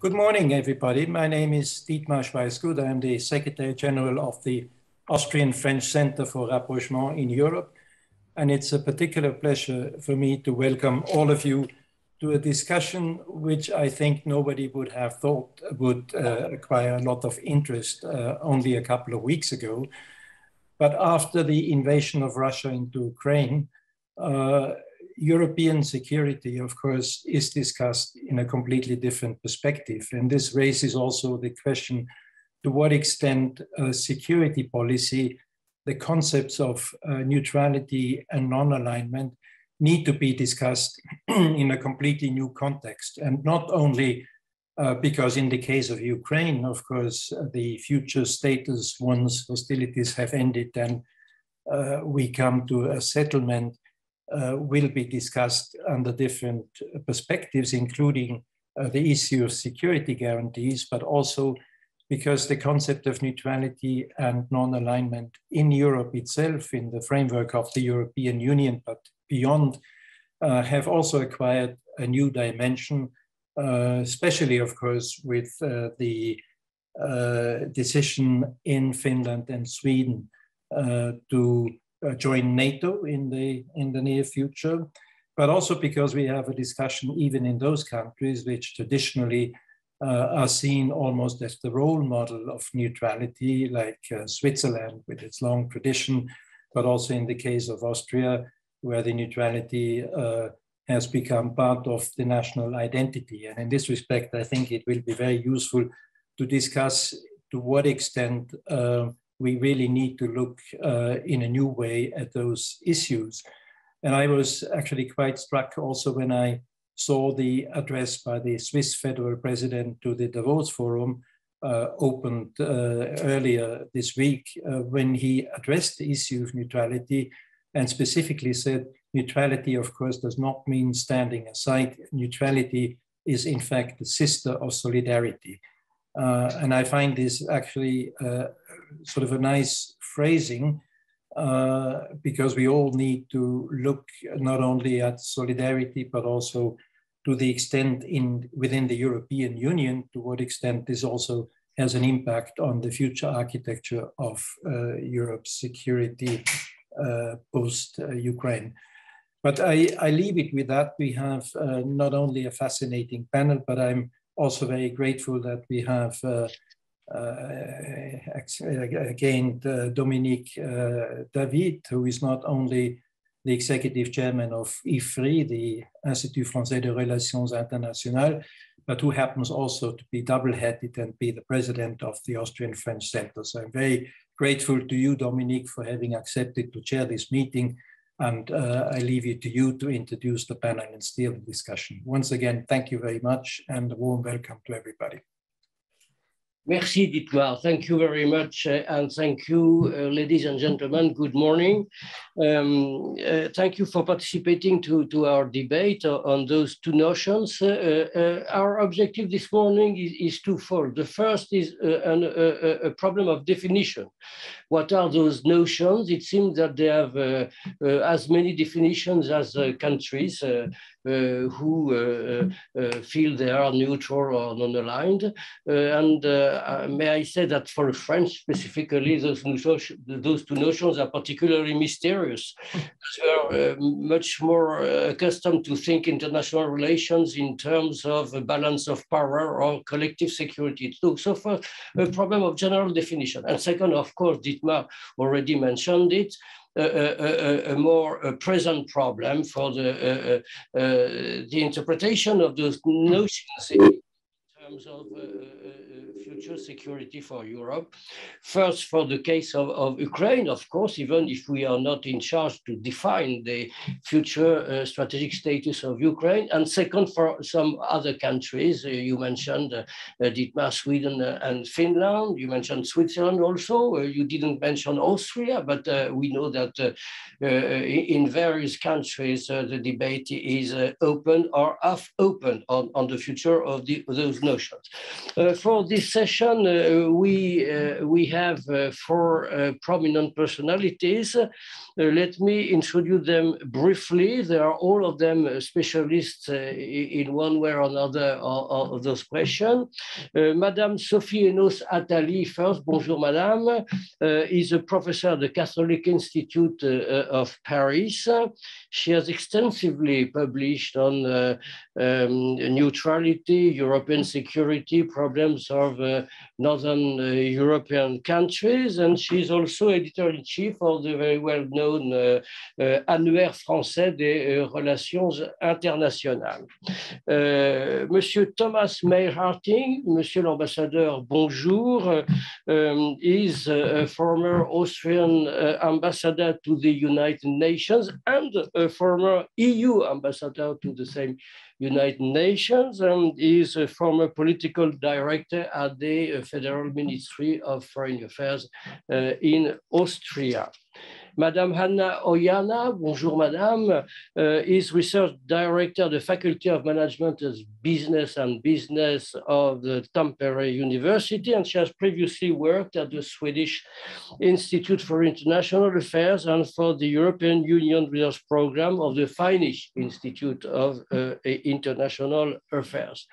Good morning, everybody. My name is Dietmar Schweisgut. I am the Secretary General of the Austrian-French Center for Rapprochement in Europe. And it's a particular pleasure for me to welcome all of you to a discussion which I think nobody would have thought would uh, acquire a lot of interest uh, only a couple of weeks ago. But after the invasion of Russia into Ukraine, uh, European security, of course, is discussed in a completely different perspective. And this raises also the question to what extent uh, security policy, the concepts of uh, neutrality and non alignment, need to be discussed in a completely new context. And not only uh, because, in the case of Ukraine, of course, uh, the future status once hostilities have ended and uh, we come to a settlement uh, will be discussed under different perspectives, including uh, the issue of security guarantees, but also because the concept of neutrality and non-alignment in Europe itself, in the framework of the European Union, but beyond, uh, have also acquired a new dimension, uh, especially, of course, with uh, the uh, decision in Finland and Sweden to uh, join NATO in the in the near future, but also because we have a discussion even in those countries which traditionally uh, are seen almost as the role model of neutrality, like uh, Switzerland with its long tradition, but also in the case of Austria, where the neutrality uh, has become part of the national identity. And in this respect, I think it will be very useful to discuss to what extent uh, we really need to look uh, in a new way at those issues. And I was actually quite struck also when I saw the address by the Swiss federal president to the Davos Forum uh, opened uh, earlier this week uh, when he addressed the issue of neutrality and specifically said neutrality, of course, does not mean standing aside. Neutrality is, in fact, the sister of solidarity. Uh, and I find this actually uh, sort of a nice phrasing uh, because we all need to look not only at solidarity but also to the extent in within the European Union to what extent this also has an impact on the future architecture of uh, Europe's security uh, post uh, Ukraine. But I, I, leave it with that. We have uh, not only a fascinating panel, but I'm also very grateful that we have uh, again, Dominique uh, David, who is not only the executive chairman of IFRI, the Institut Français de Relations Internationales, but who happens also to be double-headed and be the president of the Austrian French Center. So I'm very grateful to you, Dominique, for having accepted to chair this meeting. And uh, I leave it to you to introduce the panel and steer the discussion. Once again, thank you very much and a warm welcome to everybody. Merci, Dietmar. Thank you very much. Uh, and thank you, uh, ladies and gentlemen. Good morning. Um, uh, thank you for participating to, to our debate on those two notions. Uh, uh, our objective this morning is, is twofold. The first is uh, an, a, problem of definition. What are those notions? It seems that they have as many definitions as countries. Uh, who uh, uh, feel they are neutral or non-aligned. and may I say that for French specifically, those, those two notions are particularly mysterious. because we are much more accustomed to think international relations in terms of a balance of power or collective security. So, so a problem of general definition. And second, of course, Dietmar already mentioned it, a, a, a, more present problem for the, uh, uh, uh, the interpretation of those notions in terms of future security for Europe. First, for the case of, of Ukraine, of course, even if we are not in charge to define the future uh, strategic status of Ukraine. And second, for some other countries, uh, you mentioned uh, uh Dietmar, Sweden uh, and Finland. You mentioned Switzerland also. Uh, you didn't mention Austria, but we know that in various countries, the debate is open or half open on, on the future of the, those notions. for this session, uh, we, uh, we have uh, four prominent personalities. Uh, let me introduce them briefly. They are all of them specialists uh, in one way or another of, those questions. Uh, Madame Sophie Enos Attali, first, bonjour Madame, uh, is a professor at the Catholic Institute of Paris. She has extensively published on um, neutrality, European security, problems of Northern European countries, and she's also editor-in-chief of the very well-known uh, uh, Annuaire français des uh, relations internationales. Monsieur Thomas Mayr-Harting, Monsieur l'ambassadeur, bonjour, is a former Austrian ambassador to the United Nations and a former EU ambassador to the same United Nations and is a former political director at the Federal Ministry of Foreign Affairs uh, in Austria. Madame Hanna Ojanen, bonjour Madame, uh, is research director of the Faculty of Management as Business and Business of the Tampere University, and she has previously worked at the Swedish Institute for International Affairs and for the European Union Research Program of the Finnish Institute of uh, International Affairs.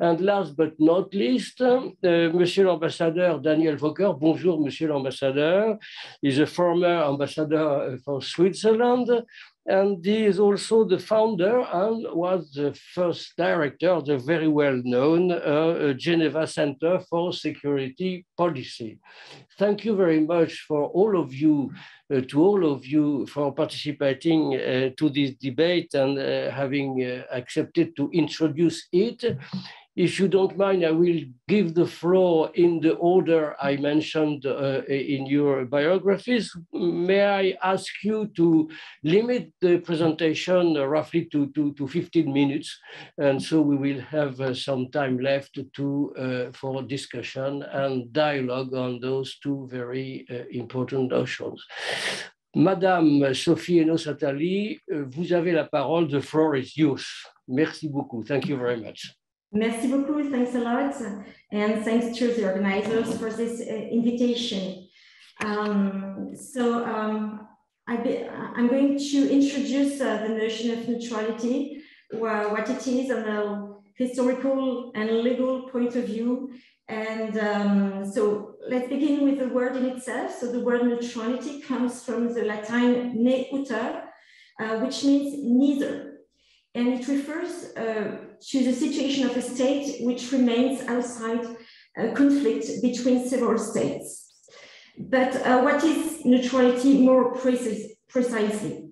And last but not least, uh, Monsieur l'Ambassadeur Daniel Woker, bonjour Monsieur l'Ambassadeur, is a former ambassador ambassador for Switzerland. And he is also the founder and was the first director of the very well-known uh, Geneva Center for Security Policy. Thank you very much for all of you, uh, to all of you for participating uh, to this debate and uh, having uh, accepted to introduce it. If you don't mind, I will give the floor in the order I mentioned uh, in your biographies. May I ask you to limit the presentation roughly to, to, to 15 minutes, and so we will have uh, some time left to, uh, for discussion and dialogue on those two very uh, important notions. Madame Sophie Enos Attali, euh, vous avez la parole. The floor is yours. Merci beaucoup. Thank you very much. Merci beaucoup, thanks a lot. And thanks to the organizers for this uh, invitation. Um, so um, I am going to introduce uh, the notion of neutrality, what it is on a historical and legal point of view. And um, so let's begin with the word in itself. So the word neutrality comes from the Latin neuter, uh, which means neither and it refers uh, to the situation of a state which remains outside a conflict between several states. But uh, what is neutrality more precis precisely?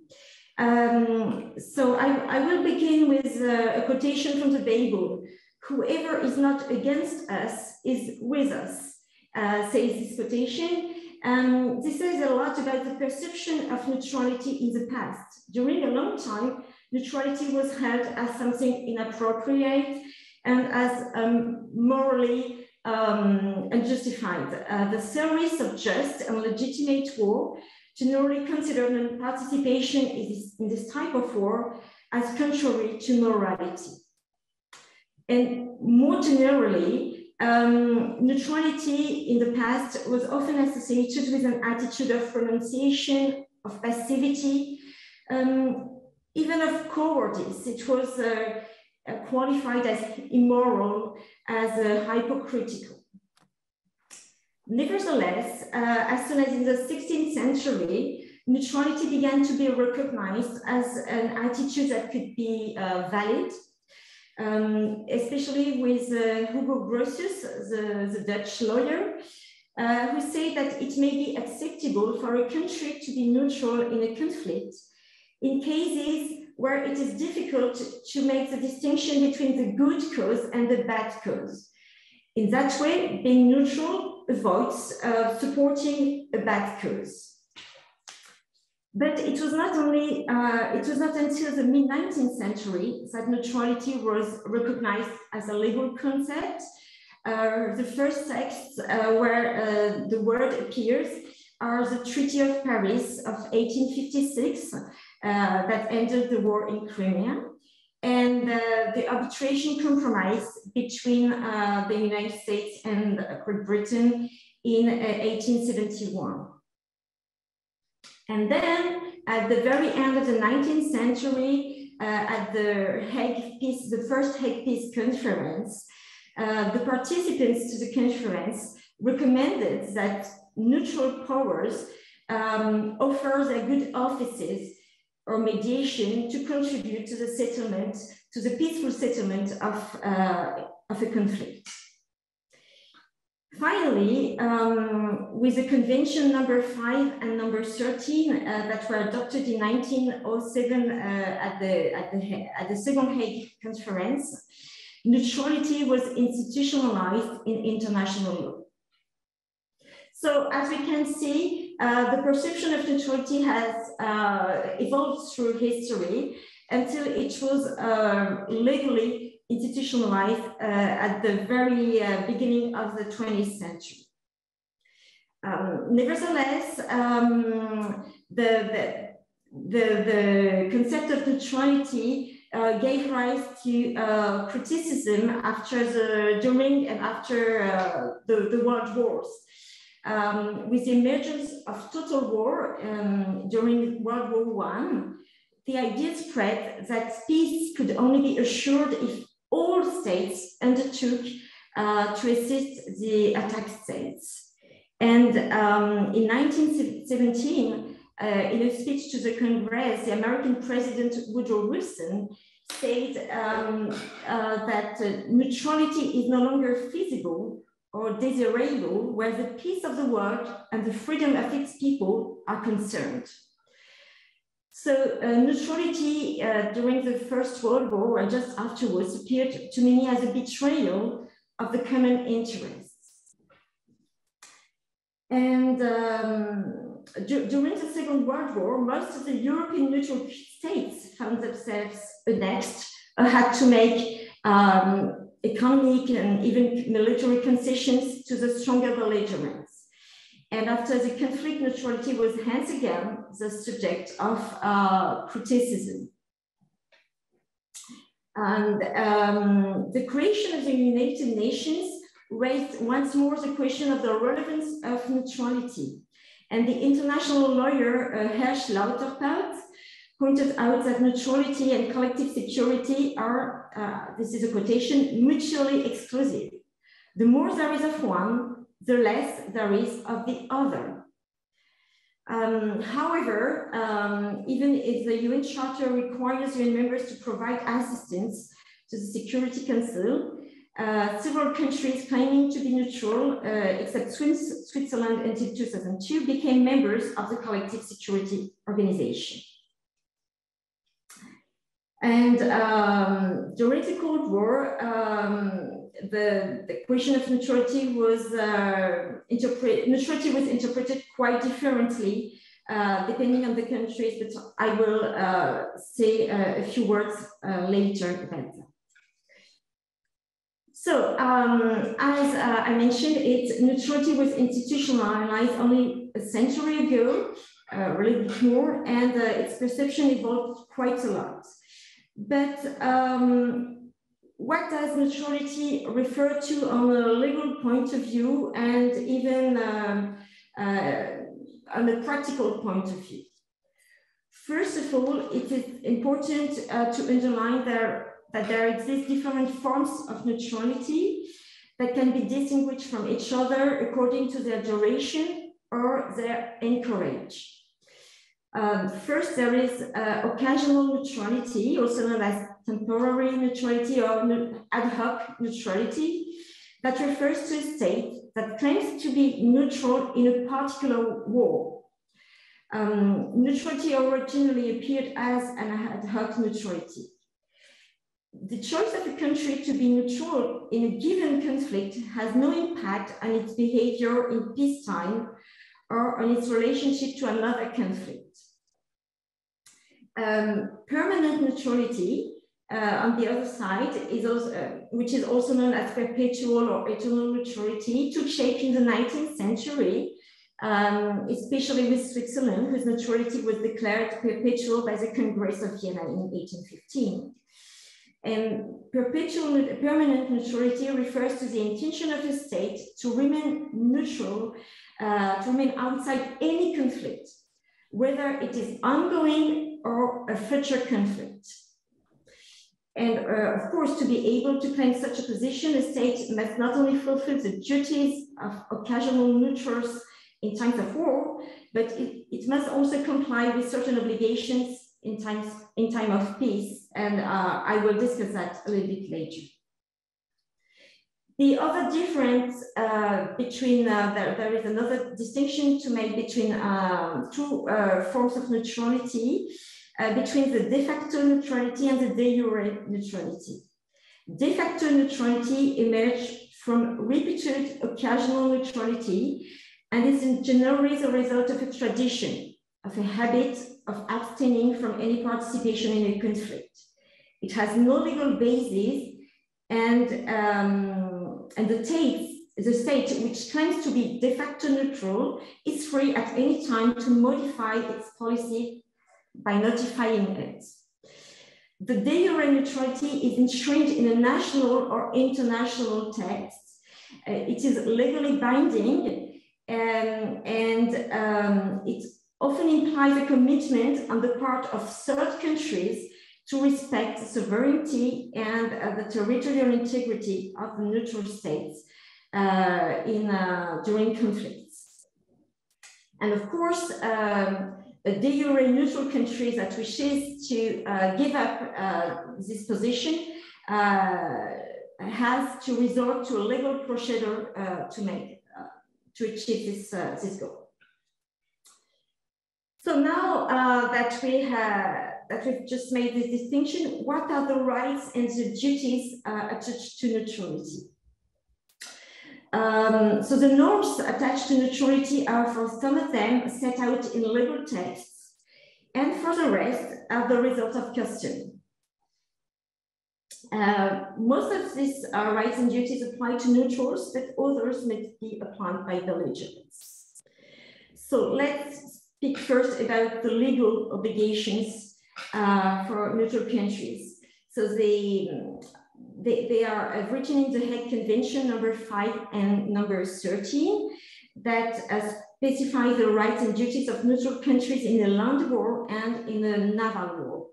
Um, so I, I, will begin with uh, a quotation from the Bible. Whoever is not against us is with us, uh, says this quotation. Um, this says a lot about the perception of neutrality in the past. During a long time, neutrality was held as something inappropriate and as um, morally um, unjustified. Uh, the theories of just and legitimate war generally consider non-participation in this, in this type of war as contrary to morality. And more generally, um, neutrality in the past was often associated with an attitude of renunciation, of passivity, um, even of cowardice. It was uh, uh, qualified as immoral, as uh, hypocritical. Nevertheless, uh, as soon as in the 16th century, neutrality began to be recognized as an attitude that could be uh, valid, um, especially with uh, Hugo Grotius, the, the Dutch lawyer, who said that it may be acceptable for a country to be neutral in a conflict in cases where it is difficult to make the distinction between the good cause and the bad cause. In that way, being neutral avoids uh, supporting a bad cause. But it was not only, uh, it was not until the mid 19th century that neutrality was recognized as a legal concept. Uh, the first texts uh, where uh, the word appears are the Treaty of Paris of 1856 uh, that ended the war in Crimea and uh, the arbitration compromise between uh, the United States and Great Britain in 1871. And then at the very end of the 19th century, uh, at the Hague Peace, the first Hague Peace Conference, uh, the participants to the conference recommended that neutral powers um, offer their good offices or mediation to contribute to the settlement, to the peaceful settlement of, uh, of a conflict. Finally, um, with the convention number five and number 13 uh, that were adopted in 1907 uh, at, the, at, the, at the Second Hague Conference, neutrality was institutionalized in international law. So as we can see, uh, the perception of neutrality has uh, evolved through history until it was uh, legally institutionalized uh, at the very uh, beginning of the 20th century. Um, nevertheless, um, the, the, the, the, concept of neutrality uh, gave rise to criticism after the, during and after the, the world wars. Um, with the emergence of total war um, during World War One, the idea spread that peace could only be assured if all states undertook uh, to assist the attacked states. And um, in 1917, uh, in a speech to the Congress, the American President Woodrow Wilson said um, uh, that uh, neutrality is no longer feasible or desirable where the peace of the world and the freedom of its people are concerned. So uh, neutrality uh, during the First World War and just afterwards appeared to many as a betrayal of the common interests. And um, during the Second World War, most of the European neutral states found themselves annexed or had to make um, economic and even military concessions to the stronger belligerents. And after the conflict, neutrality was once again the subject of uh, criticism. And um, the creation of the United Nations raised once more the question of the relevance of neutrality. And the international lawyer uh, Hersch Lauterpacht pointed out that neutrality and collective security are, uh, this is a quotation, mutually exclusive. The more there is of one, the less there is of the other. Um, however, um, even if the UN Charter requires UN members to provide assistance to the Security Council, uh, several countries claiming to be neutral, uh, except Switzerland until 2002, became members of the Collective Security Organization. And um, during the Cold War, um, the, the question of neutrality was uh, neutrality was interpreted quite differently uh, depending on the countries, but I will uh, say uh, a few words uh, later about that. So, um, as uh, I mentioned, it, neutrality was institutionalized only a century ago, little bit more, and its perception evolved quite a lot. But um, what does neutrality refer to on a legal point of view and even um, uh, on a practical point of view? First of all, it is important uh, to underline there, that there exist different forms of neutrality that can be distinguished from each other according to their duration or their anchorage. Um, first, there is uh, occasional neutrality, also known as temporary neutrality or ad hoc neutrality, that refers to a state that claims to be neutral in a particular war. Um, neutrality originally appeared as an ad hoc neutrality. The choice of a country to be neutral in a given conflict has no impact on its behavior in peacetime or on its relationship to another conflict. Um, permanent neutrality uh, on the other side is also, uh, which is also known as perpetual or eternal neutrality, took shape in the 19th century, um, especially with Switzerland, whose neutrality was declared perpetual by the Congress of Vienna in 1815. And perpetual permanent neutrality refers to the intention of a state to remain neutral, uh, to remain outside any conflict whether it is ongoing or a future conflict. And uh, of course, to be able to claim such a position, a state must not only fulfill the duties of occasional neutrals in times of war, but it, it must also comply with certain obligations in times in time of peace. And uh, I will discuss that a little bit later. The other difference uh, between, uh, there, there is another distinction to make between um, two uh, forms of neutrality, uh, between the de facto neutrality and the de jure neutrality. De facto neutrality emerged from repeated occasional neutrality and is in generally the result of a tradition, of a habit of abstaining from any participation in a conflict. It has no legal basis and um, and the state, the state which claims to be de facto neutral is free at any time to modify its policy by notifying it. The de jure neutrality is enshrined in a national or international text. Uh, it is legally binding um, and um, it often implies a commitment on the part of third countries to respect the sovereignty and uh, the territorial integrity of the neutral states uh, in, uh, during conflicts. And of course, um, de jure neutral countries that wishes to uh, give up uh, this position uh, has to resort to a legal procedure to make, to achieve this, this goal. So now that we have that we've just made this distinction, what are the rights and the duties uh, attached to neutrality? Um, so the norms attached to neutrality are for some of them set out in legal texts, and for the rest are the result of custom. Uh, most of these uh, rights and duties apply to neutrals, but others may be applied by belligerents. So let's speak first about the legal obligations uh, for neutral countries. So they, they, they are written in the Hague Convention number five and number 13 that uh, specify the rights and duties of neutral countries in a land war and in a naval war.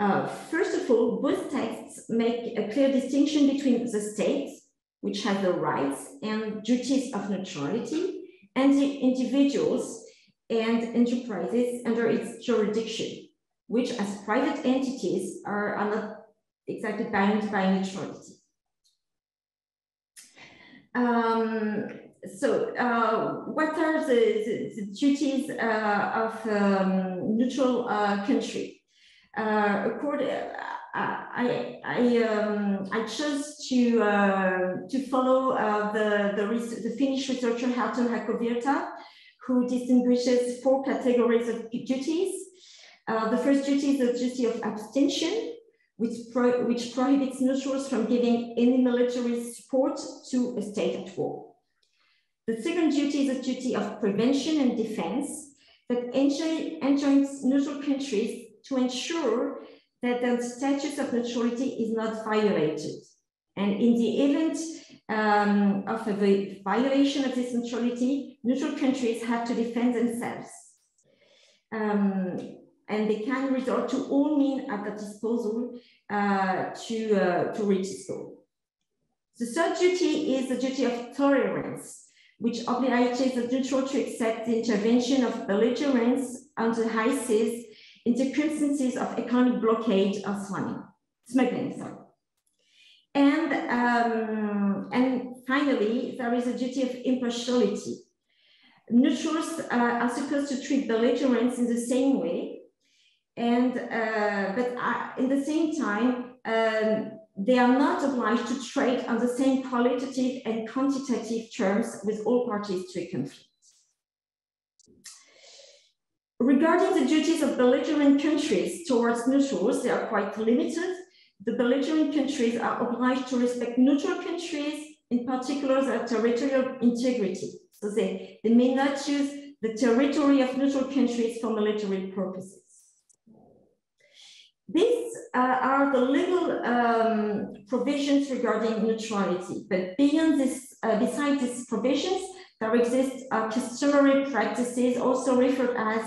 Uh, first of all, both texts make a clear distinction between the state, which has the rights and duties of neutrality, and the individuals and enterprises under its jurisdiction which as private entities are, not exactly bound by neutrality. Um, so uh, what are the, the, the duties uh, of um, neutral uh, country? Uh, according, uh, I, I, um, I chose to, uh, to follow the, the, the Finnish researcher Arto Hakovirta, who distinguishes four categories of duties uh, the first duty is the duty of abstention, which, pro which prohibits neutrals from giving any military support to a state at war. The second duty is a duty of prevention and defense that enjoins neutral countries to ensure that the status of neutrality is not violated. And in the event um, of a violation of this neutrality, neutral countries have to defend themselves. Um, and they can resort to all means at their disposal uh, to, uh, to reach this goal. The third duty is the duty of tolerance, which obliges the neutral to accept the intervention of belligerents the high seas in the circumstances of economic blockade or smuggling. smuggling sorry. And, um, and finally, there is a duty of impartiality. Neutrals uh, are supposed to treat belligerents in the same way and uh, but in the same time, um, they are not obliged to trade on the same qualitative and quantitative terms with all parties to a conflict. Regarding the duties of belligerent countries towards neutrals, they are quite limited. The belligerent countries are obliged to respect neutral countries, in particular their territorial integrity. So they, they may not use the territory of neutral countries for military purposes. These uh, are the legal um, provisions regarding neutrality, but beyond this, uh, besides these provisions, there exist uh, customary practices, also referred as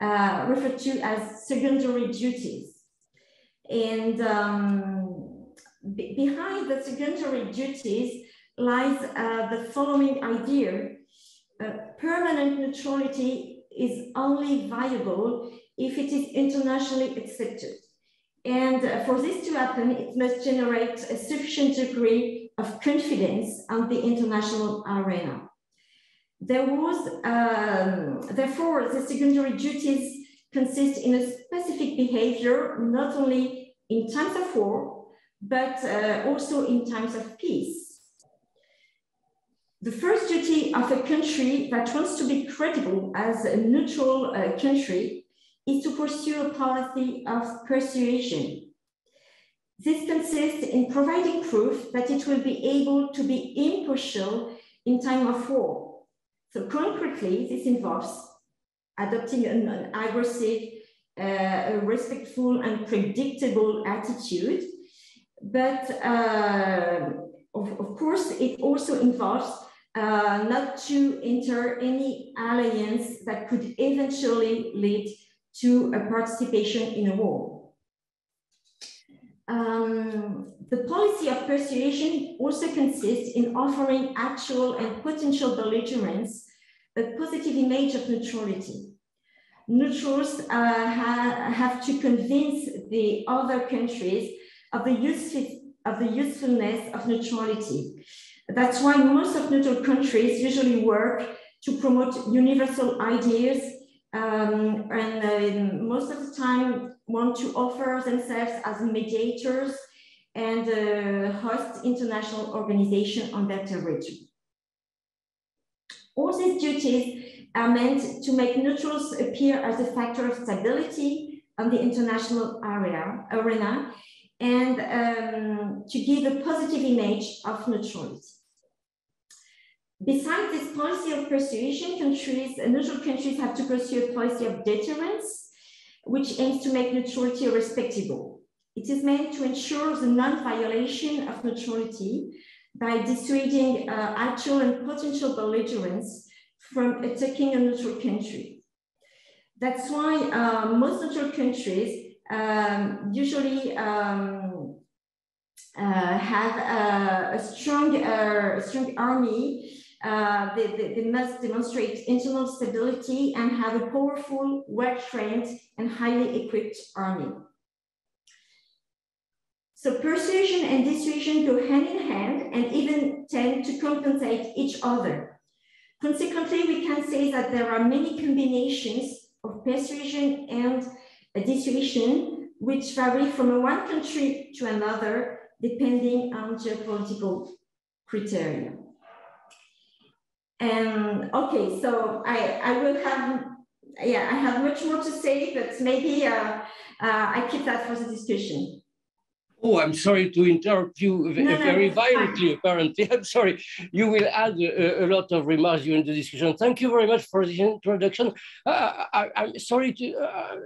uh, referred to as secondary duties. And um, behind the secondary duties lies uh, the following idea. Uh, permanent neutrality is only viable if it is internationally accepted. And for this to happen, it must generate a sufficient degree of confidence on the international arena. There was, um, therefore, the secondary duties consist in a specific behavior, not only in times of war, but uh, also in times of peace. The first duty of a country that wants to be credible as a neutral uh, country is to pursue a policy of persuasion. This consists in providing proof that it will be able to be impartial in time of war so concretely, this involves adopting an, an aggressive, uh, respectful and predictable attitude. But uh, of, of, course, it also involves uh, not to enter any alliance that could eventually lead to a participation in a war. Um, the policy of persuasion also consists in offering actual and potential belligerents a positive image of neutrality. Neutrals uh, ha have to convince the other countries of the, of the usefulness of neutrality. That's why most of neutral countries usually work to promote universal ideas um, and uh, most of the time want to offer themselves as mediators and uh, host international organization on their territory. All these duties are meant to make neutrals appear as a factor of stability on the international area, arena and um, to give a positive image of neutrality. Besides this policy of persuasion, countries, neutral countries have to pursue a policy of deterrence, which aims to make neutrality respectable. It is meant to ensure the non-violation of neutrality by dissuading uh, actual and potential belligerents from attacking a neutral country. That's why uh, most neutral countries um, usually um, uh, have a, a strong, uh, strong army. Uh, they, they, they, must demonstrate internal stability and have a powerful, well-trained and highly equipped army. So persuasion and dissuasion go hand in hand and even tend to compensate each other. Consequently, we can say that there are many combinations of persuasion and dissuasion which vary from one country to another depending on geopolitical criteria. And okay, so I, I will have, yeah, I have much more to say, but maybe uh, uh, I keep that for the discussion. Oh, I'm sorry to interrupt you no, very no, violently, apparently. I'm sorry. You will add a, a, lot of remarks during the discussion. Thank you very much for the introduction. Uh, I, am sorry to, uh,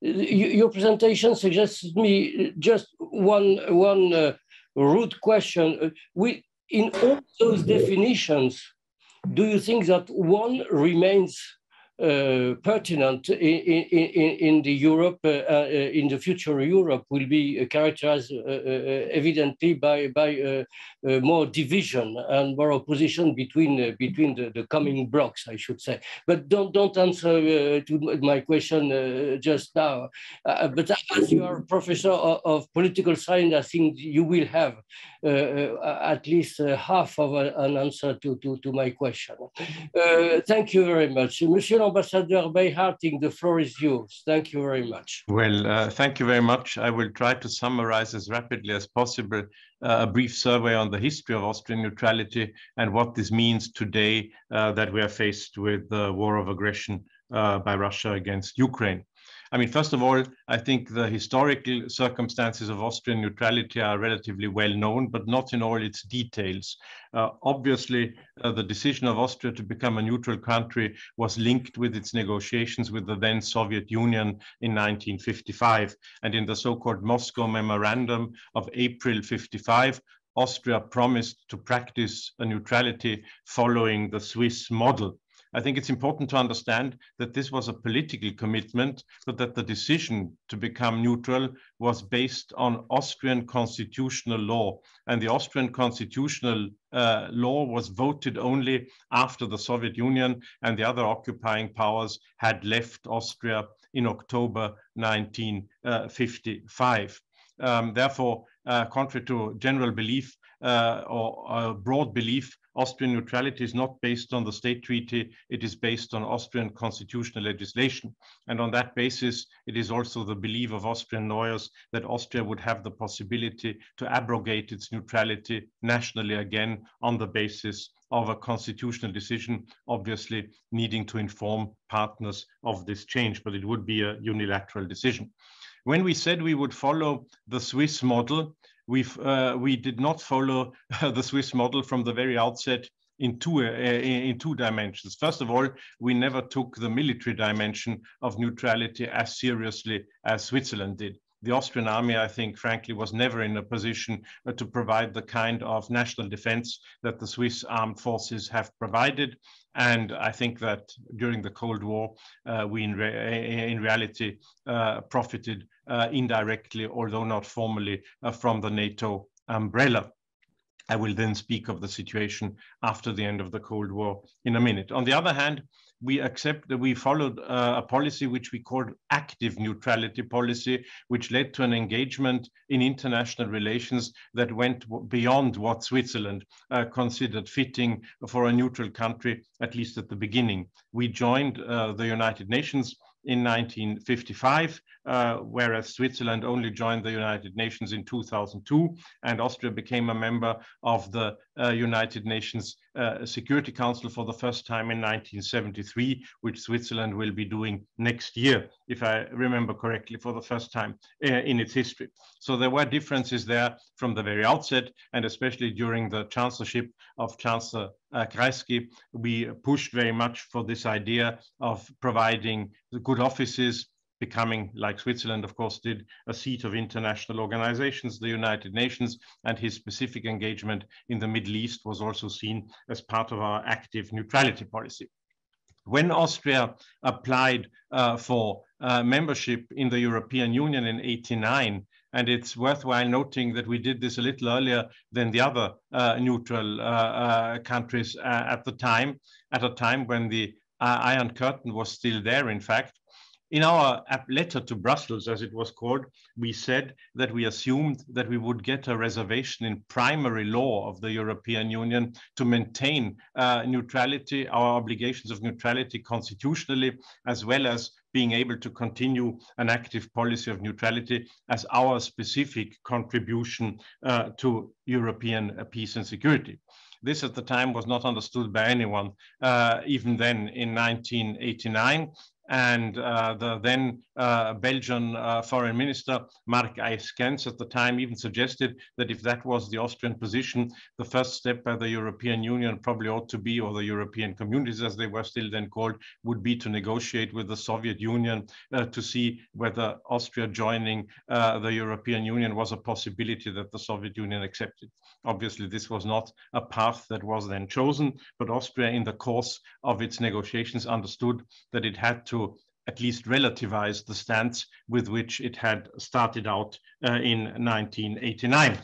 your presentation suggests me just one, one uh, root question. We, in all those definitions, do you think that one remains uh, pertinent in, in, in the Europe, uh, uh, in the future Europe will be characterized uh, uh, uh, evidently by, by more division and more opposition between, between the, the coming blocks, I should say. But don't, don't answer to my question just now. but as you are a professor of, of, political science, I think you will have at least half of an answer to, to, to my question. thank you very much. Monsieur Ambassador Mayr-Harting, the floor is yours. Thank you very much. Well, uh, thank you very much. I will try to summarize as rapidly as possible uh, a brief survey on the history of Austrian neutrality and what this means today uh, that we are faced with the war of aggression uh, by Russia against Ukraine. I mean, first of all, I think the historical circumstances of Austrian neutrality are relatively well known, but not in all its details. Uh, obviously, uh, the decision of Austria to become a neutral country was linked with its negotiations with the then Soviet Union in 1955. And in the so-called Moscow Memorandum of April 55, Austria promised to practice a neutrality following the Swiss model. I think it's important to understand that this was a political commitment, but that the decision to become neutral was based on Austrian constitutional law. And the Austrian constitutional uh, law was voted only after the Soviet Union and the other occupying powers had left Austria in October 1955. Um, therefore, uh, contrary to general belief uh, or broad belief, Austrian neutrality is not based on the state treaty, it is based on Austrian constitutional legislation. And on that basis, it is also the belief of Austrian lawyers that Austria would have the possibility to abrogate its neutrality nationally again on the basis of a constitutional decision, obviously needing to inform partners of this change, but it would be a unilateral decision. When we said we would follow the Swiss model, we uh, we did not follow the Swiss model from the very outset in two, uh, in two dimensions. First of all, we never took the military dimension of neutrality as seriously as Switzerland did the Austrian army, I think, frankly, was never in a position uh, to provide the kind of national defense that the Swiss armed forces have provided. And I think that during the Cold War, uh, we in, re in reality uh, profited uh, indirectly, although not formally, uh, from the NATO umbrella. I will then speak of the situation after the end of the Cold War in a minute. On the other hand, we accept that we followed uh, a policy which we called active neutrality policy, which led to an engagement in international relations that went beyond what Switzerland uh, considered fitting for a neutral country, at least at the beginning. We joined uh, the United Nations in 1955, uh, whereas Switzerland only joined the United Nations in 2002, and Austria became a member of the United Nations uh, Security Council for the first time in 1973, which Switzerland will be doing next year, if I remember correctly, for the first time uh, in its history. So there were differences there from the very outset, and especially during the chancellorship of Chancellor uh, Kreisky, we pushed very much for this idea of providing good offices becoming, like Switzerland, of course, did a seat of international organizations, the United Nations, and his specific engagement in the Middle East was also seen as part of our active neutrality policy. When Austria applied uh, for uh, membership in the European Union in 89, and it's worthwhile noting that we did this a little earlier than the other uh, neutral uh, uh, countries uh, at the time, at a time when the Iron Curtain was still there, in fact, in our letter to Brussels, as it was called, we said that we assumed that we would get a reservation in primary law of the European Union to maintain uh, neutrality, our obligations of neutrality constitutionally, as well as being able to continue an active policy of neutrality as our specific contribution uh, to European uh, peace and security. This at the time was not understood by anyone, uh, even then in 1989 and uh, the then uh, Belgian uh, foreign minister, Marc Eyskens, at the time even suggested that if that was the Austrian position, the first step by the European Union probably ought to be, or the European communities as they were still then called, would be to negotiate with the Soviet Union uh, to see whether Austria joining uh, the European Union was a possibility that the Soviet Union accepted. Obviously, this was not a path that was then chosen, but Austria in the course of its negotiations understood that it had to at least relativize the stance with which it had started out uh, in 1989.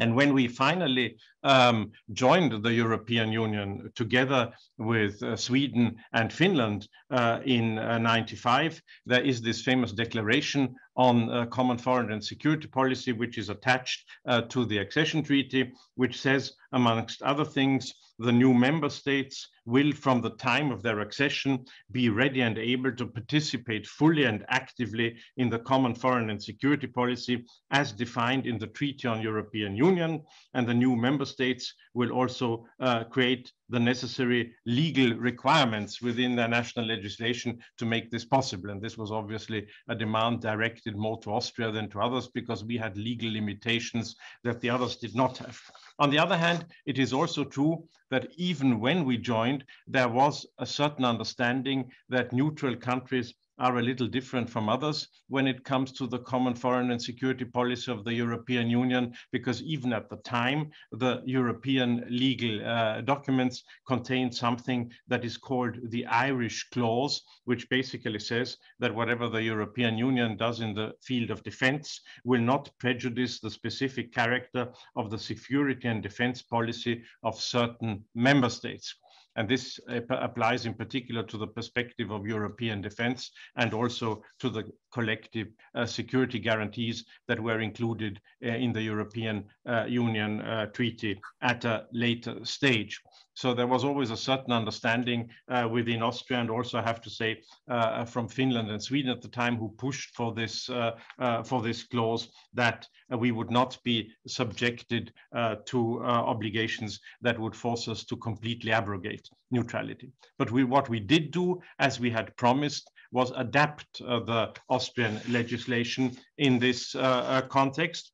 And when we finally um, joined the European Union together with uh, Sweden and Finland uh, in uh, 95, there is this famous declaration on uh, common foreign and security policy, which is attached uh, to the accession treaty, which says, amongst other things, the new member states will, from the time of their accession, be ready and able to participate fully and actively in the common foreign and security policy as defined in the Treaty on European Union. And the new member states will also uh, create the necessary legal requirements within their national legislation to make this possible. And this was obviously a demand directed more to Austria than to others because we had legal limitations that the others did not have. On the other hand, it is also true that even when we joined, there was a certain understanding that neutral countries are a little different from others when it comes to the common foreign and security policy of the European Union, because even at the time, the European legal uh, documents contain something that is called the Irish Clause, which basically says that whatever the European Union does in the field of defense will not prejudice the specific character of the security and defense policy of certain member states. And this uh, applies in particular to the perspective of European defense and also to the collective uh, security guarantees that were included uh, in the European uh, Union Treaty at a later stage. So there was always a certain understanding uh, within Austria and also I have to say uh, from Finland and Sweden at the time who pushed for this uh, for this clause that we would not be subjected to obligations that would force us to completely abrogate neutrality. But we, what we did do, as we had promised, was adapt uh, the Austrian legislation in this uh, uh, context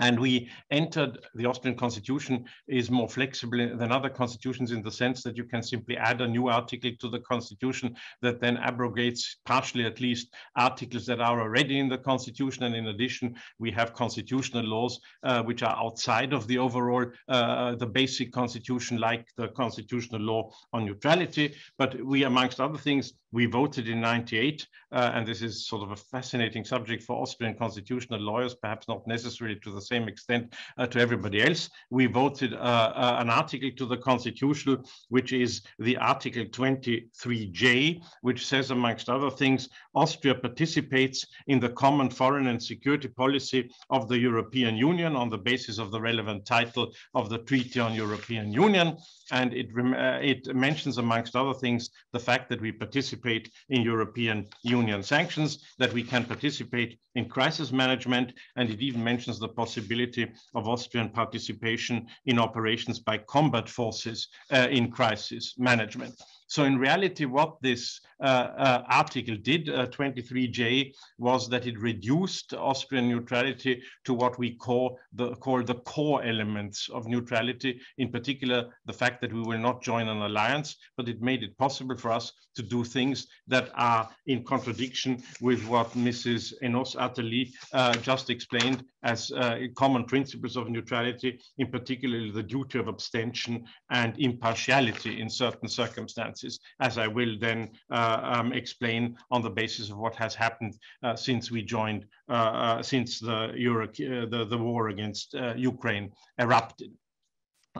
and we entered the Austrian constitution is more flexible than other constitutions in the sense that you can simply add a new article to the constitution that then abrogates partially at least articles that are already in the constitution. And in addition, we have constitutional laws uh, which are outside of the overall, uh, the basic constitution like the constitutional law on neutrality. But we, amongst other things, we voted in 98, uh, and this is sort of a fascinating subject for Austrian constitutional lawyers, perhaps not necessarily to the same extent uh, to everybody else. We voted uh, uh an article to the constitution, which is the Article 23J, which says, amongst other things, Austria participates in the common foreign and security policy of the European Union on the basis of the relevant title of the Treaty on European Union. And it, uh, it mentions, amongst other things, the fact that we participate in European Union sanctions, that we can participate in crisis management, and it even mentions the possibility of Austrian participation in operations by combat forces uh, in crisis management. So in reality, what this uh, uh, article did, uh, 23J, was that it reduced Austrian neutrality to what we call the, call the core elements of neutrality, in particular, the fact that we will not join an alliance, but it made it possible for us to do things that are in contradiction with what Mrs. Enos Attali uh, just explained as uh, common principles of neutrality, in particular the duty of abstention and impartiality in certain circumstances, as I will then uh, um, explain on the basis of what has happened uh, since we joined, uh, uh, since the, Euro the, the war against Ukraine erupted.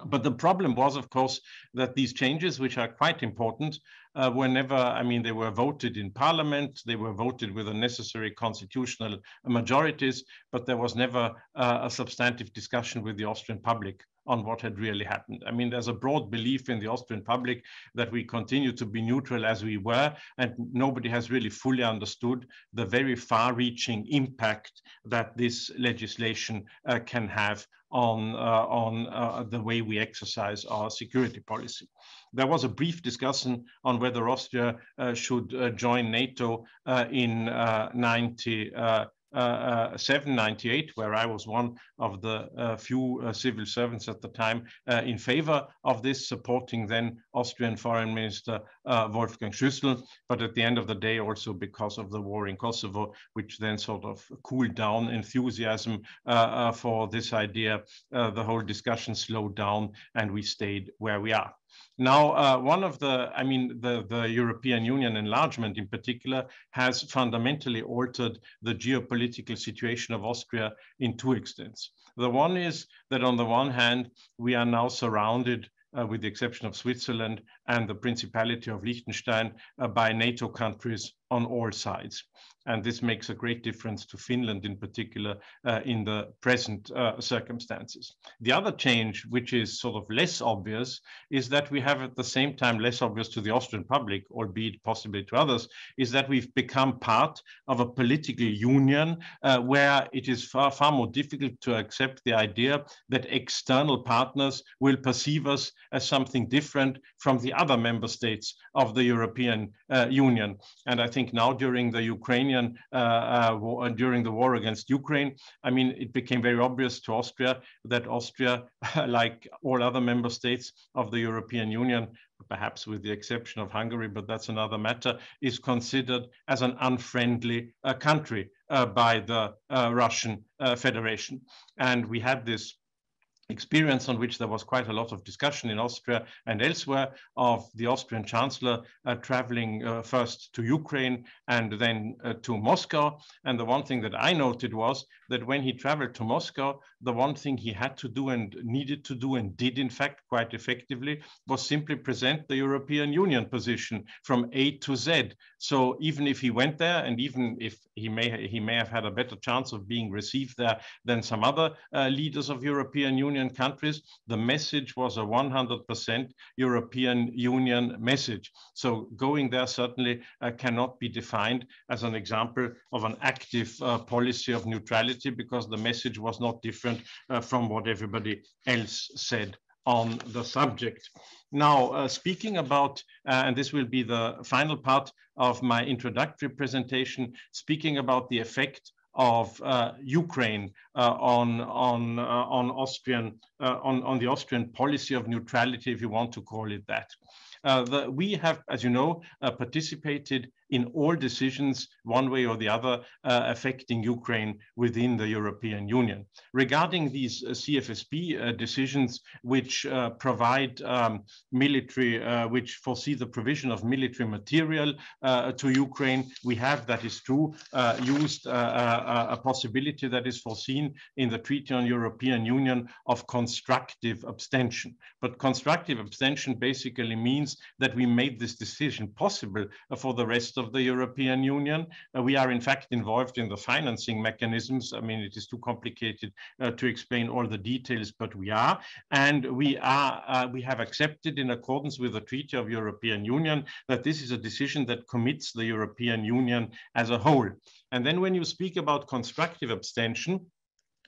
But the problem was, of course, that these changes, which are quite important, uh, were never, I mean, they were voted in parliament, they were voted with the necessary constitutional majorities, but there was never uh, a substantive discussion with the Austrian public on what had really happened. I mean, there's a broad belief in the Austrian public that we continue to be neutral as we were, and nobody has really fully understood the very far reaching impact that this legislation uh, can have on, uh, on uh, the way we exercise our security policy. There was a brief discussion on whether Austria uh, should join NATO in 90, uh, 798, where I was one of the uh, few uh, civil servants at the time in favor of this, supporting then Austrian Foreign Minister Wolfgang Schüssel. But at the end of the day, also because of the war in Kosovo, which then sort of cooled down enthusiasm for this idea, the whole discussion slowed down and we stayed where we are. Now, uh, one of the, I mean, the, the European Union enlargement in particular has fundamentally altered the geopolitical situation of Austria in two extents. The one is that on the one hand, we are now surrounded uh, with the exception of Switzerland and the Principality of Liechtenstein, uh, by NATO countries on all sides. And this makes a great difference to Finland in particular uh, in the present uh, circumstances. The other change, which is sort of less obvious, is that we have at the same time less obvious to the Austrian public, albeit possibly to others, is that we've become part of a political union uh, where it is far, far more difficult to accept the idea that external partners will perceive us as something different from the other member states of the European uh, Union. And I think think now during the Ukrainian, uh, uh, war, during the war against Ukraine, I mean, it became very obvious to Austria that Austria, like all other member states of the European Union, perhaps with the exception of Hungary, but that's another matter, is considered as an unfriendly uh, country uh, by the uh, Russian uh, Federation. And we had this experience on which there was quite a lot of discussion in Austria and elsewhere of the Austrian Chancellor uh, traveling uh, first to Ukraine and then uh, to Moscow. And the one thing that I noted was that when he traveled to Moscow, the one thing he had to do and needed to do and did in fact quite effectively was simply present the European Union position from A to Z. So even if he went there and even if he may, he may have had a better chance of being received there than some other uh, leaders of European Union Union countries, the message was a 100% European Union message. So going there certainly uh, cannot be defined as an example of an active uh, policy of neutrality because the message was not different uh, from what everybody else said on the subject. Now, uh, speaking about, uh, and this will be the final part of my introductory presentation, speaking about the effect of uh, Ukraine uh, on on uh, on Austrian on on the Austrian policy of neutrality, if you want to call it that. Uh, the, we have, as you know, uh, participated in all decisions, one way or the other, uh, affecting Ukraine within the European Union. Regarding these uh, CFSP uh, decisions, which uh, provide um, military, which foresee the provision of military material to Ukraine, we have, that is true, used a possibility that is foreseen in the Treaty on European Union of constructive abstention. But constructive abstention basically means that we made this decision possible for the rest of the European Union. Uh, we are in fact involved in the financing mechanisms. I mean, it is too complicated uh, to explain all the details, but we are. And we are, uh, we have accepted in accordance with the Treaty of European Union that this is a decision that commits the European Union as a whole. And then when you speak about constructive abstention,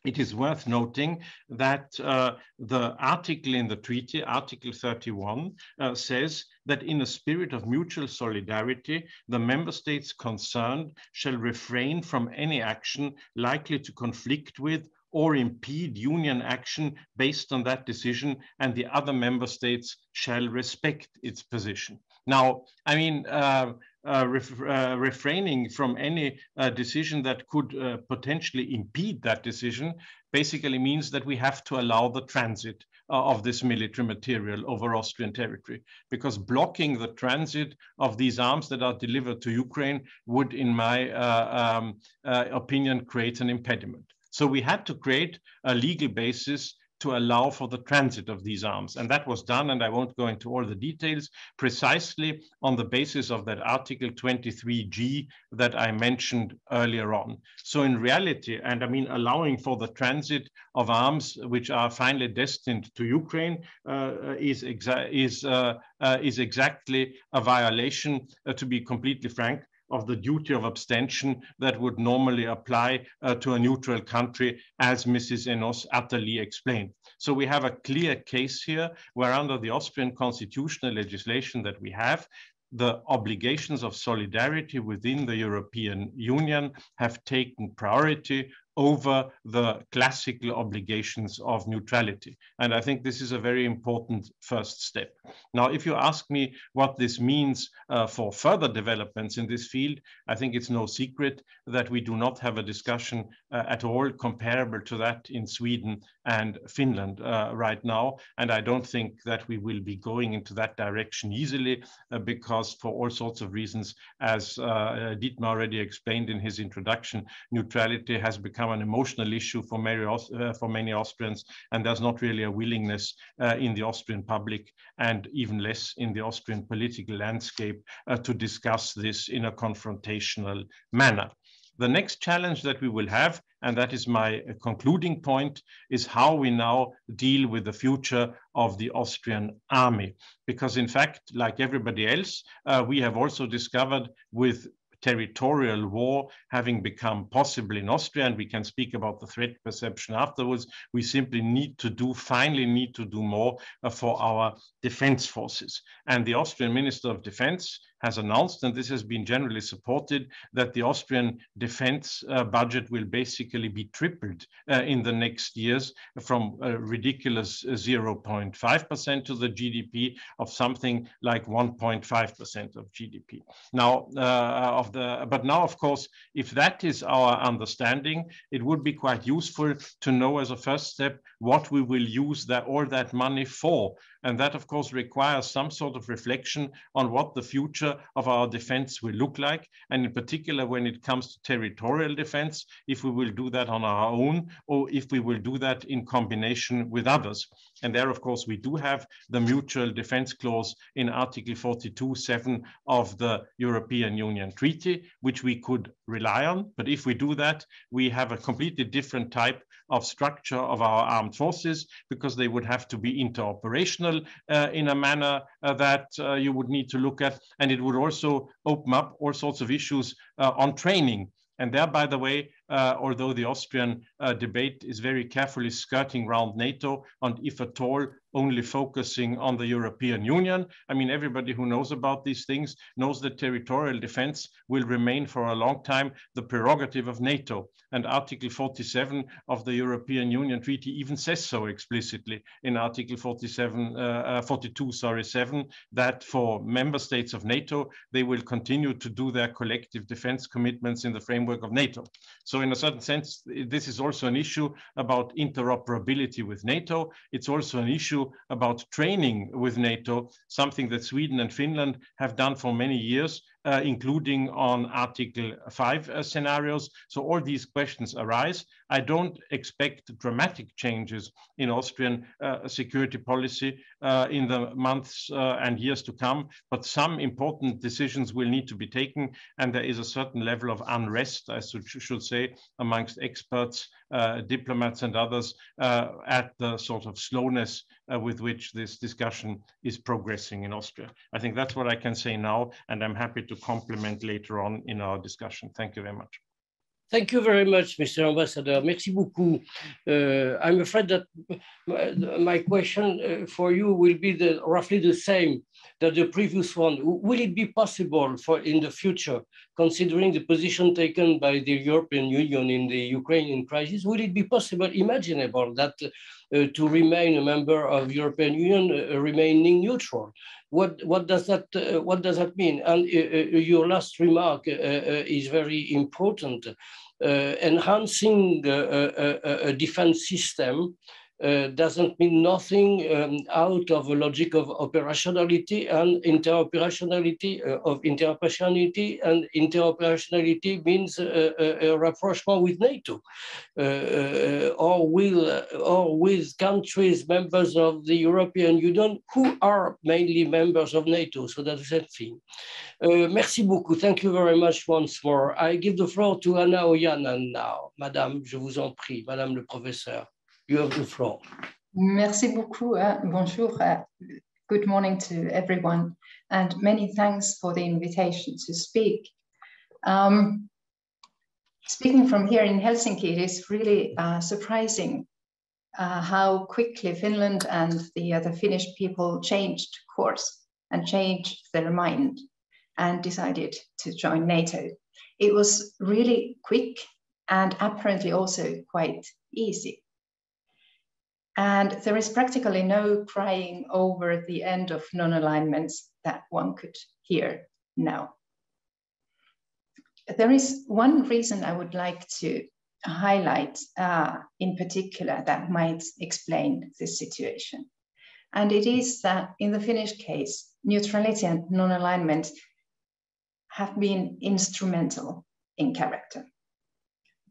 it is worth noting that uh, the article in the treaty, Article 31, uh, says that in a spirit of mutual solidarity, the member states concerned shall refrain from any action likely to conflict with or impede union action based on that decision, and the other member states shall respect its position. Now, I mean, uh, uh, ref, uh, refraining from any uh, decision that could uh, potentially impede that decision basically means that we have to allow the transit uh, of this military material over Austrian territory, because blocking the transit of these arms that are delivered to Ukraine would, in my um, opinion, create an impediment. So we had to create a legal basis to allow for the transit of these arms. And that was done, and I won't go into all the details, precisely on the basis of that Article 23G that I mentioned earlier on. So in reality, and I mean allowing for the transit of arms which are finally destined to Ukraine uh, is, exa is, uh, uh, is exactly a violation, uh, to be completely frank, of the duty of abstention that would normally apply uh, to a neutral country, as Mrs. Enos Attali explained. So we have a clear case here where under the Austrian constitutional legislation that we have, the obligations of solidarity within the European Union have taken priority over the classical obligations of neutrality. And I think this is a very important first step. Now, if you ask me what this means uh, for further developments in this field, I think it's no secret that we do not have a discussion uh, at all comparable to that in Sweden and Finland uh, right now. And I don't think that we will be going into that direction easily uh, because for all sorts of reasons, as uh, Dietmar already explained in his introduction, neutrality has become an emotional issue for many, uh, for many Austrians, and there's not really a willingness uh, in the Austrian public and even less in the Austrian political landscape uh, to discuss this in a confrontational manner. The next challenge that we will have, and that is my concluding point, is how we now deal with the future of the Austrian army. Because in fact, like everybody else, uh, we have also discovered with territorial war having become possible in Austria, and we can speak about the threat perception afterwards. We simply need to do, finally need to do more uh, for our defense forces. And the Austrian Minister of Defense has announced, and this has been generally supported, that the Austrian defense uh, budget will basically be tripled uh, in the next years from a ridiculous 0.5% to the GDP of something like 1.5% of GDP. Now, uh, of but now, of course, if that is our understanding, it would be quite useful to know as a first step what we will use that all that money for. And that, of course, requires some sort of reflection on what the future of our defense will look like. And in particular, when it comes to territorial defense, if we will do that on our own or if we will do that in combination with others. And there, of course, we do have the mutual defense clause in Article 42.7 of the European Union Treaty, which we could rely on. But if we do that, we have a completely different type of structure of our armed forces because they would have to be interoperational uh, in a manner uh, that uh, you would need to look at. And it would also open up all sorts of issues uh, on training. And there, by the way, uh, although the Austrian uh, debate is very carefully skirting around NATO and if at all only focusing on the European Union. I mean, everybody who knows about these things knows that territorial defense will remain for a long time the prerogative of NATO. And Article 47 of the European Union Treaty even says so explicitly in Article 47, uh, uh, 42, sorry, 7, that for member states of NATO, they will continue to do their collective defense commitments in the framework of NATO. So in a certain sense, this is also an issue about interoperability with NATO. It's also an issue about training with NATO, something that Sweden and Finland have done for many years uh, including on Article 5 uh, scenarios. So all these questions arise. I don't expect dramatic changes in Austrian uh, security policy uh, in the months uh, and years to come, but some important decisions will need to be taken. And there is a certain level of unrest, I should say, amongst experts, Uh, diplomats and others uh, at the sort of slowness uh, with which this discussion is progressing in Austria. I think that's what I can say now, and I'm happy to complement later on in our discussion. Thank you very much. Thank you very much, Mr. Ambassador. Merci beaucoup. Uh, I'm afraid that my question uh, for you will be the, roughly the same that the previous one. Will it be possible for in the future, considering the position taken by the European Union in the Ukrainian crisis, will it be possible, imaginable that uh, to remain a member of European Union, uh, remaining neutral? What what does that uh, what does that mean? And uh, uh your last remark uh, uh, is very important. enhancing a defense system uh, doesn't mean nothing um, out of a logic of operationality and interoperationality uh, of interoperationality and interoperationality means uh, a, a, rapprochement with NATO uh, uh, or with or with countries members of the European Union who are mainly members of NATO. So that's the thing. merci beaucoup. Thank you very much once more. I give the floor to Anna Ojanen now. Madame, je vous en prie, Madame le professeur. You have the floor. Merci beaucoup. Uh, bonjour. Uh, good morning to everyone. And many thanks for the invitation to speak. Um, speaking from here in Helsinki, it is really uh, surprising uh, how quickly Finland and the other Finnish people changed course and changed their mind and decided to join NATO. It was really quick and apparently also quite easy. And there is practically no crying over the end of non-alignments that one could hear now. There is one reason I would like to highlight uh, in particular that might explain this situation. And it is that in the Finnish case, neutrality and non-alignment have been instrumental in character.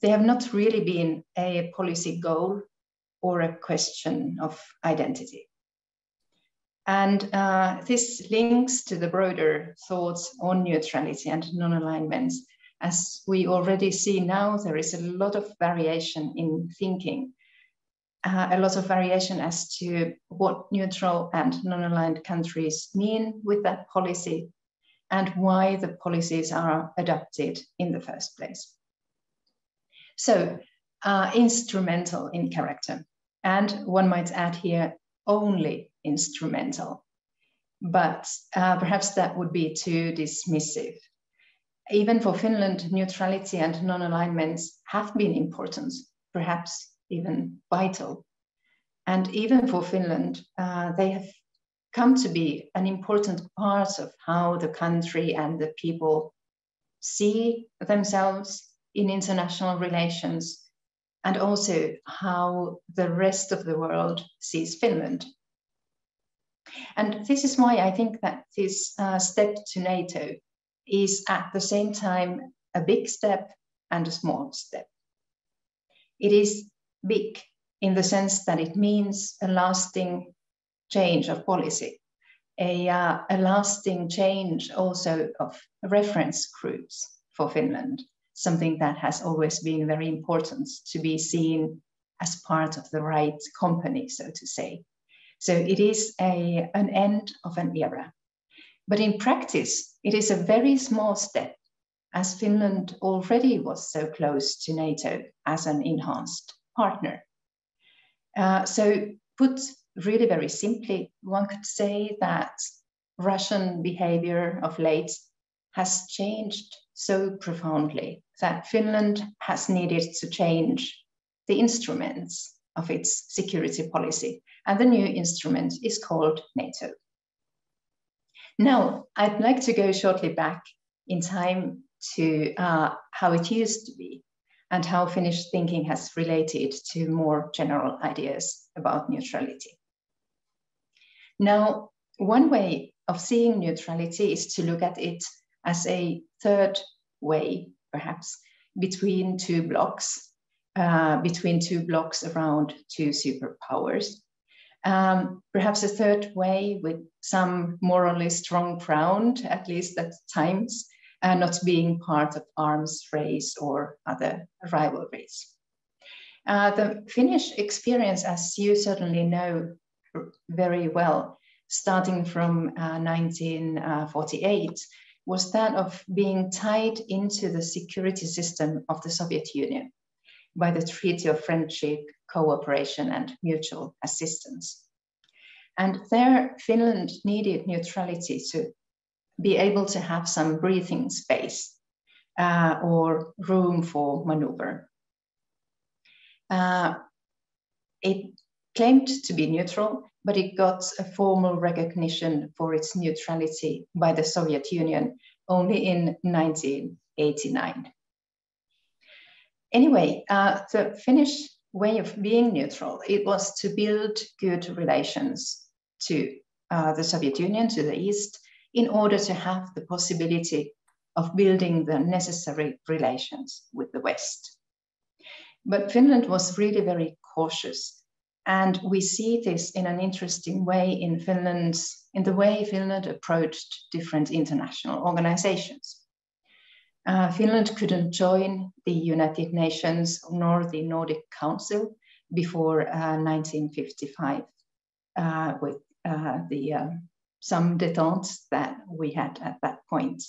They have not really been a policy goal or a question of identity. And uh, this links to the broader thoughts on neutrality and non-alignments. As we already see now, there is a lot of variation in thinking, uh, a lot of variation as to what neutral and non-aligned countries mean with that policy. and why the policies are adopted in the first place. So, uh, instrumental in character. And one might add here, only instrumental. But uh, perhaps that would be too dismissive. Even for Finland, neutrality and non alignments have been important, perhaps even vital. And even for Finland, uh, they have come to be an important part of how the country and the people see themselves in international relations and also how the rest of the world sees Finland. And this is why I think that this uh, step to NATO is at the same time a big step and a small step. It is big in the sense that it means a lasting change of policy, a, uh, a lasting change also of reference groups for Finland, something that has always been very important to be seen as part of the right company, so to say. So it is a, an end of an era. But in practice, it is a very small step, as Finland already was so close to NATO as an enhanced partner. Uh, so, put really very simply, one could say that Russian behavior of late has changed so profoundly that Finland has needed to change the instruments of its security policy. And the new instrument is called NATO. Now, I'd like to go shortly back in time to uh, how it used to be and how Finnish thinking has related to more general ideas about neutrality. Now, one way of seeing neutrality is to look at it as a third way, perhaps, between two blocks, uh, between two blocks around two superpowers. Um, perhaps a third way with some morally strong ground, at least at times, uh, not being part of arms race or other rivalries. Uh, the Finnish experience, as you certainly know very well, starting from uh, 1948, was that of being tied into the security system of the Soviet Union by the Treaty of Friendship, Cooperation, and Mutual Assistance. And there, Finland needed neutrality to be able to have some breathing space uh, or room for maneuver. Uh, it claimed to be neutral, but it got a formal recognition for its neutrality by the Soviet Union only in 1989. Anyway, uh, the Finnish way of being neutral, it was to build good relations to uh, the Soviet Union, to the East, in order to have the possibility of building the necessary relations with the West. But Finland was really very cautious. And we see this in an interesting way in Finland's, in the way Finland approached different international organizations. Uh, Finland couldn't join the United Nations nor the Nordic Council before uh, 1955 uh, with uh, the um, some detentes that we had at that point.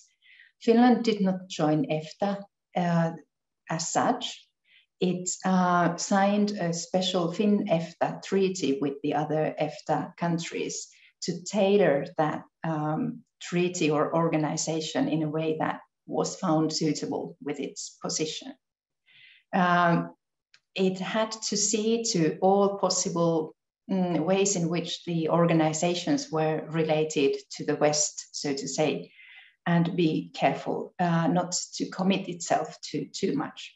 Finland did not join EFTA uh, as such. It uh, signed a special Fin-EFTA treaty with the other EFTA countries to tailor that um, treaty or organization in a way that was found suitable with its position. Um, it had to see to all possible mm, ways in which the organizations were related to the West, so to say, and be careful uh, not to commit itself to too much.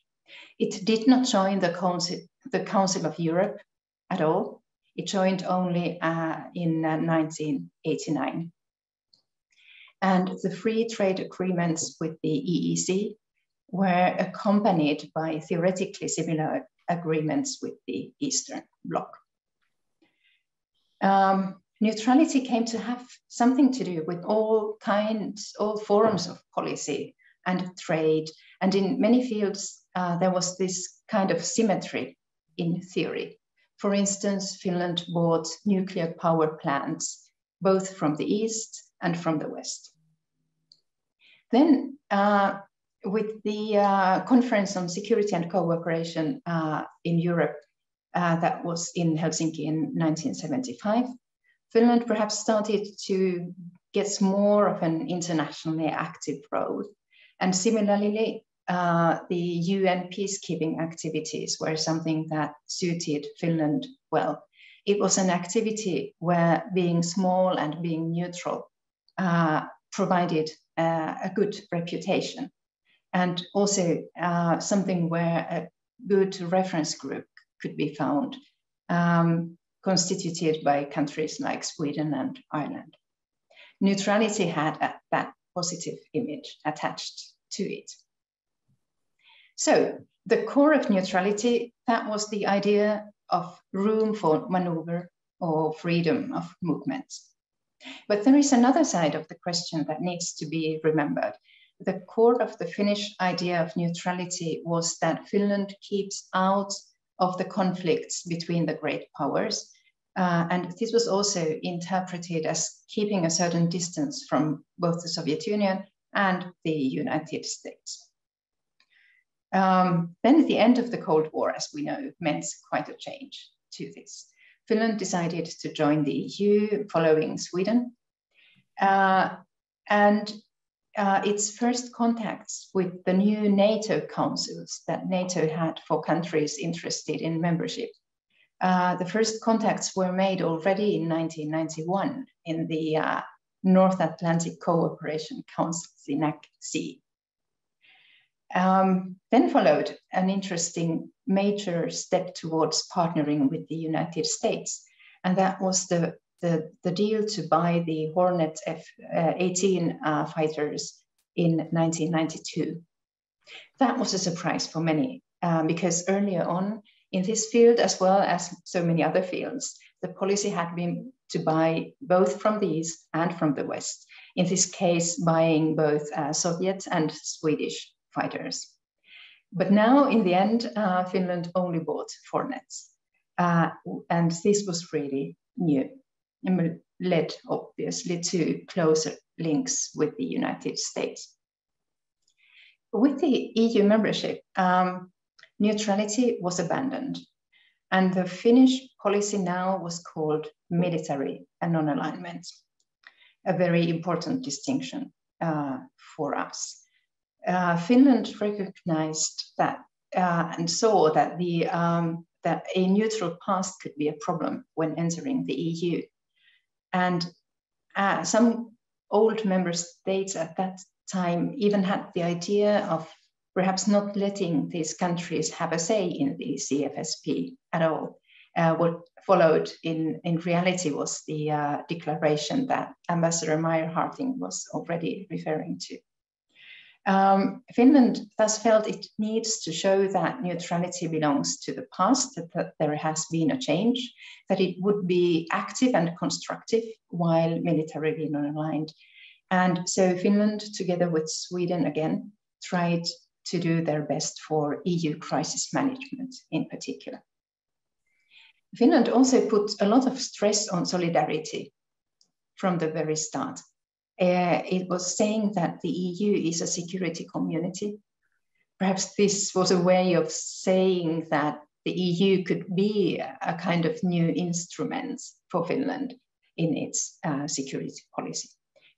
It did not join the Council, the Council of Europe at all. It joined only uh, in uh, 1989. And the free trade agreements with the EEC were accompanied by theoretically similar agreements with the Eastern Bloc um, neutrality came to have something to do with all kinds, all forms of policy and trade. And in many fields, uh, there was this kind of symmetry in theory. For instance, Finland bought nuclear power plants, both from the East and from the West. Then uh, with the uh, Conference on Security and Cooperation uh, in Europe uh, that was in Helsinki in 1975, Finland perhaps started to get more of an internationally active role. And similarly, uh, the UN peacekeeping activities were something that suited Finland well. It was an activity where being small and being neutral uh, provided uh, a good reputation and also uh, something where a good reference group could be found, um, constituted by countries like Sweden and Ireland. Neutrality had that positive image attached to it. So the core of neutrality, that was the idea of room for maneuver or freedom of movement. But there is another side of the question that needs to be remembered, the core of the Finnish idea of neutrality was that Finland keeps out of the conflicts between the great powers. Uh, and this was also interpreted as keeping a certain distance from both the Soviet Union and the United States. Um, then at the end of the Cold War, as we know, meant quite a change to this. Finland decided to join the EU following Sweden. Uh, and uh, its first contacts with the new NATO councils that NATO had for countries interested in membership. Uh, the first contacts were made already in 1991 in the uh, North Atlantic Cooperation Council, the NACC. Um, then followed an interesting major step towards partnering with the United States, and that was the the, the deal to buy the Hornet F-18 uh, uh, fighters in 1992. That was a surprise for many um, because earlier on in this field, as well as so many other fields, the policy had been to buy both from the East and from the West. In this case, buying both uh, Soviet and Swedish fighters. But now, in the end, uh, Finland only bought Hornets. Uh, and this was really new led obviously to closer links with the United States. With the EU membership, um, neutrality was abandoned, and the Finnish policy now was called military and non-alignment, a very important distinction uh, for us. Uh, Finland recognized that uh, and saw that the um, that a neutral past could be a problem when entering the EU. And uh, some old member states at that time even had the idea of perhaps not letting these countries have a say in the CFSP at all. Uh, what followed in, in reality was the uh, declaration that Ambassador Mayr-Harting was already referring to. Um, Finland thus felt it needs to show that neutrality belongs to the past, that, that, there has been a change, that it would be active and constructive while militarily non-aligned. And so Finland, together with Sweden again, tried to do their best for EU crisis management in particular. Finland also put a lot of stress on solidarity from the very start uh, it was saying that the EU is a security community. Perhaps this was a way of saying that the EU could be a kind of new instrument for Finland in its uh, security policy.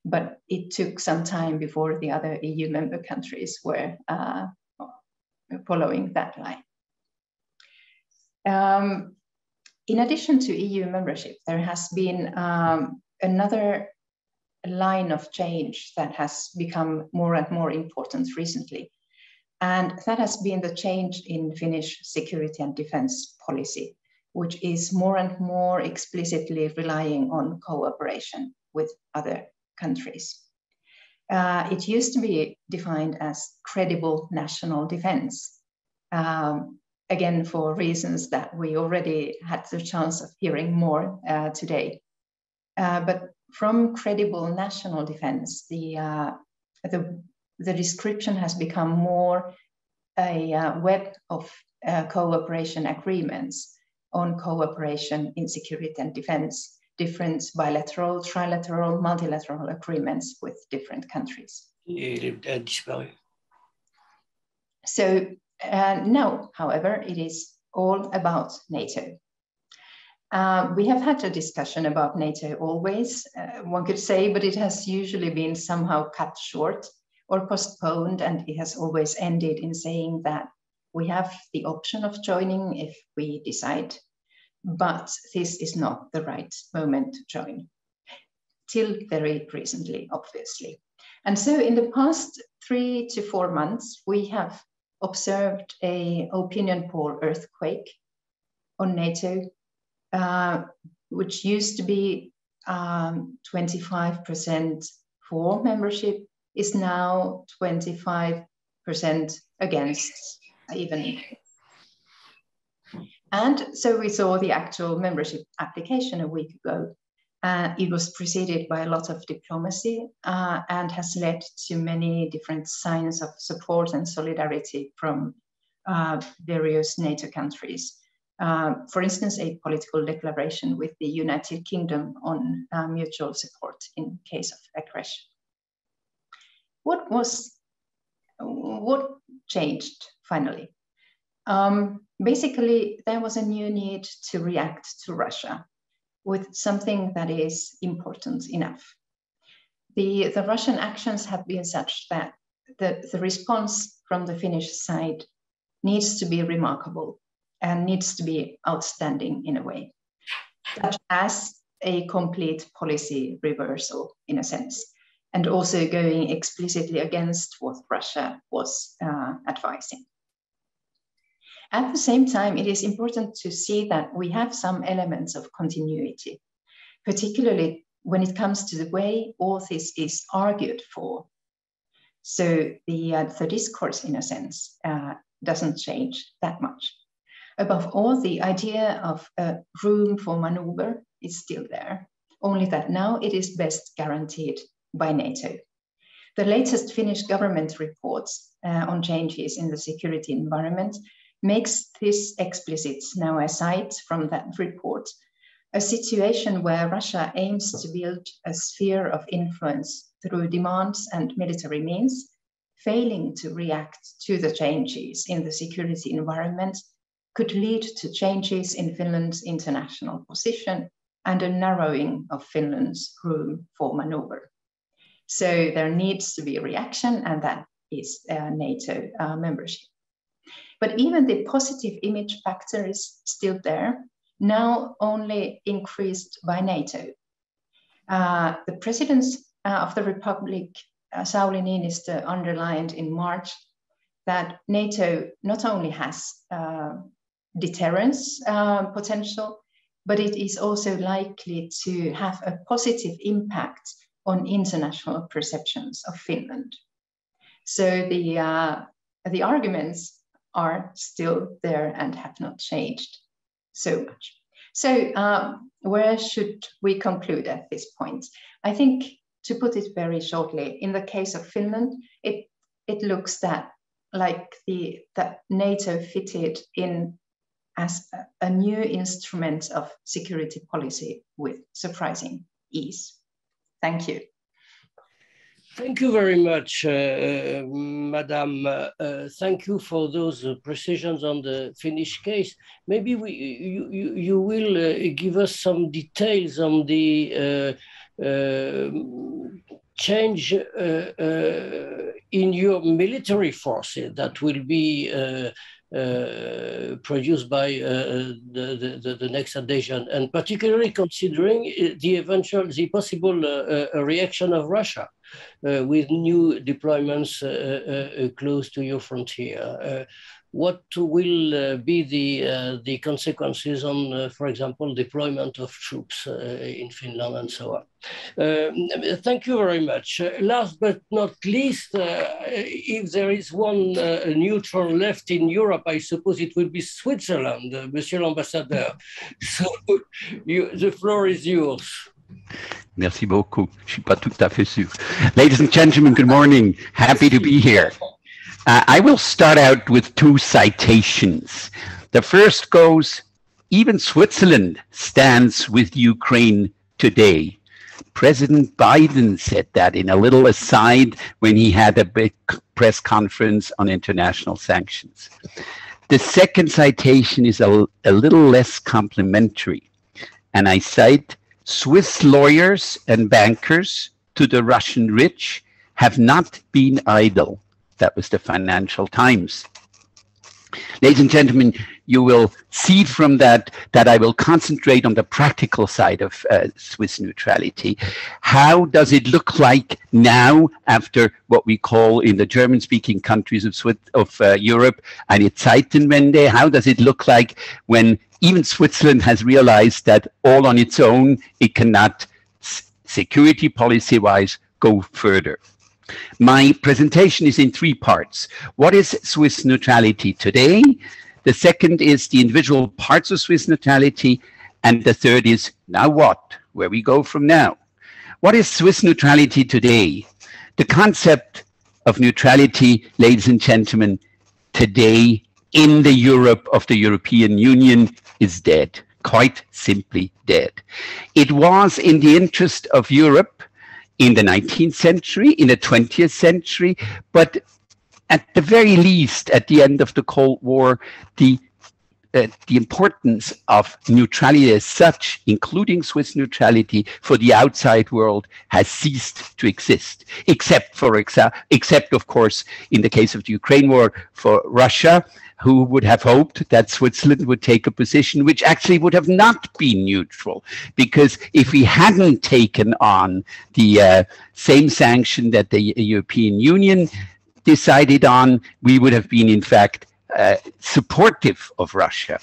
But it took some time before the other EU member countries were uh, following that line. Um, in addition to EU membership, there has been um, another line of change that has become more and more important recently. And that has been the change in Finnish security and defense policy, which is more and more explicitly relying on cooperation with other countries. Uh, it used to be defined as credible national defense, um, again, for reasons that we already had the chance of hearing more uh, today. Uh, but from credible national defense, the, uh, the, the description has become more a uh, web of uh, cooperation agreements on cooperation in security and defense, different bilateral, trilateral, multilateral agreements with different countries. il a disparu. So uh, now, however, it is all about NATO. Uh, we have had a discussion about NATO always, uh, one could say, but it has usually been somehow cut short or postponed, and it has always ended in saying that we have the option of joining if we decide, but this is not the right moment to join, till very recently, obviously. And so in the past three to four months, we have observed a opinion poll earthquake on NATO, uh, which used to be um, 25% for membership, is now 25% against even. And so we saw the actual membership application a week ago. Uh, it was preceded by a lot of diplomacy uh, and has led to many different signs of support and solidarity from uh, various NATO countries. Uh, for instance, a political declaration with the United Kingdom on uh, mutual support in case of aggression. What was, what changed finally? Um, basically, there was a new need to react to Russia with something that is important enough. The, the Russian actions have been such that the, the response from the Finnish side needs to be remarkable and needs to be outstanding in a way, such as a complete policy reversal in a sense, and also going explicitly against what Russia was uh, advising. At the same time, it is important to see that we have some elements of continuity, particularly when it comes to the way all this is argued for. So the, uh, the discourse, in a sense, uh, doesn't change that much. Above all, the idea of uh, room for maneuver is still there, only that now it is best guaranteed by NATO. The latest Finnish government reports uh, on changes in the security environment makes this explicit now aside from that report, a situation where Russia aims to build a sphere of influence through demands and military means, failing to react to the changes in the security environment could lead to changes in Finland's international position and a narrowing of Finland's room for maneuver. So there needs to be a reaction, and that is uh, NATO uh, membership. But even the positive image factor is still there, now only increased by NATO. Uh, the president uh, of the Republic, uh, Sauli Niinistö, underlined in March that NATO not only has uh, deterrence uh, potential, but it is also likely to have a positive impact on international perceptions of Finland. So the, uh, the arguments are still there and have not changed so much. So um, where should we conclude at this point? I think to put it very shortly, in the case of Finland, it, it looks that like the that NATO fitted in as a, a new instrument of security policy with surprising ease. Thank you. Thank you very much, uh, uh Madam. Uh, uh, thank you for those precisions on the Finnish case. Maybe we, you, you, you will uh, give us some details on the change in your military forces that will be uh, produced by uh, the, the, the, next adhesion, and particularly considering the eventual, the possible uh, reaction of Russia Uh, with new deployments uh, uh, close to your frontier what will uh, be the uh, the consequences on, uh, for example, deployment of troops in Finland and so on. Um, thank you very much. last but not least, if there is one neutral left in Europe, I suppose it will be Switzerland, Monsieur l'Ambassadeur. So you, the floor is yours. Merci beaucoup. Je suis pas tout à fait sûr. Ladies and gentlemen, good morning. Happy to be here. Uh, I will start out with two citations. The first goes, even Switzerland stands with Ukraine today. President Biden said that in a little aside when he had a big press conference on international sanctions. The second citation is a, a little less complimentary, and I cite Swiss lawyers and bankers to the Russian rich have not been idle. That was the Financial Times. Ladies and gentlemen, you will see from that that I will concentrate on the practical side of uh, Swiss neutrality. How does it look like now after what we call in the German-speaking countries of, Swiss, of uh, Europe eine Zeitenwende? How does it look like when even Switzerland has realized that all on its own it cannot security policy-wise go further? My presentation is in three parts. What is Swiss neutrality today? The second is the individual parts of Swiss neutrality. And the third is now what? Where we go from now. What is Swiss neutrality today? The concept of neutrality, ladies and gentlemen, today in the Europe of the European Union is dead, quite simply dead. It was in the interest of Europe in the 19th century, in the 20th century, but at the very least, at the end of the Cold War, the uh, the importance of neutrality as such, including Swiss neutrality for the outside world, has ceased to exist. Except for exa- except of course in the case of the Ukraine war for Russia, who would have hoped that Switzerland would take a position which actually would have not been neutral. Because if we hadn't taken on the uh, same sanction that the European Union decided on, we would have been, in fact, uh, supportive of Russia.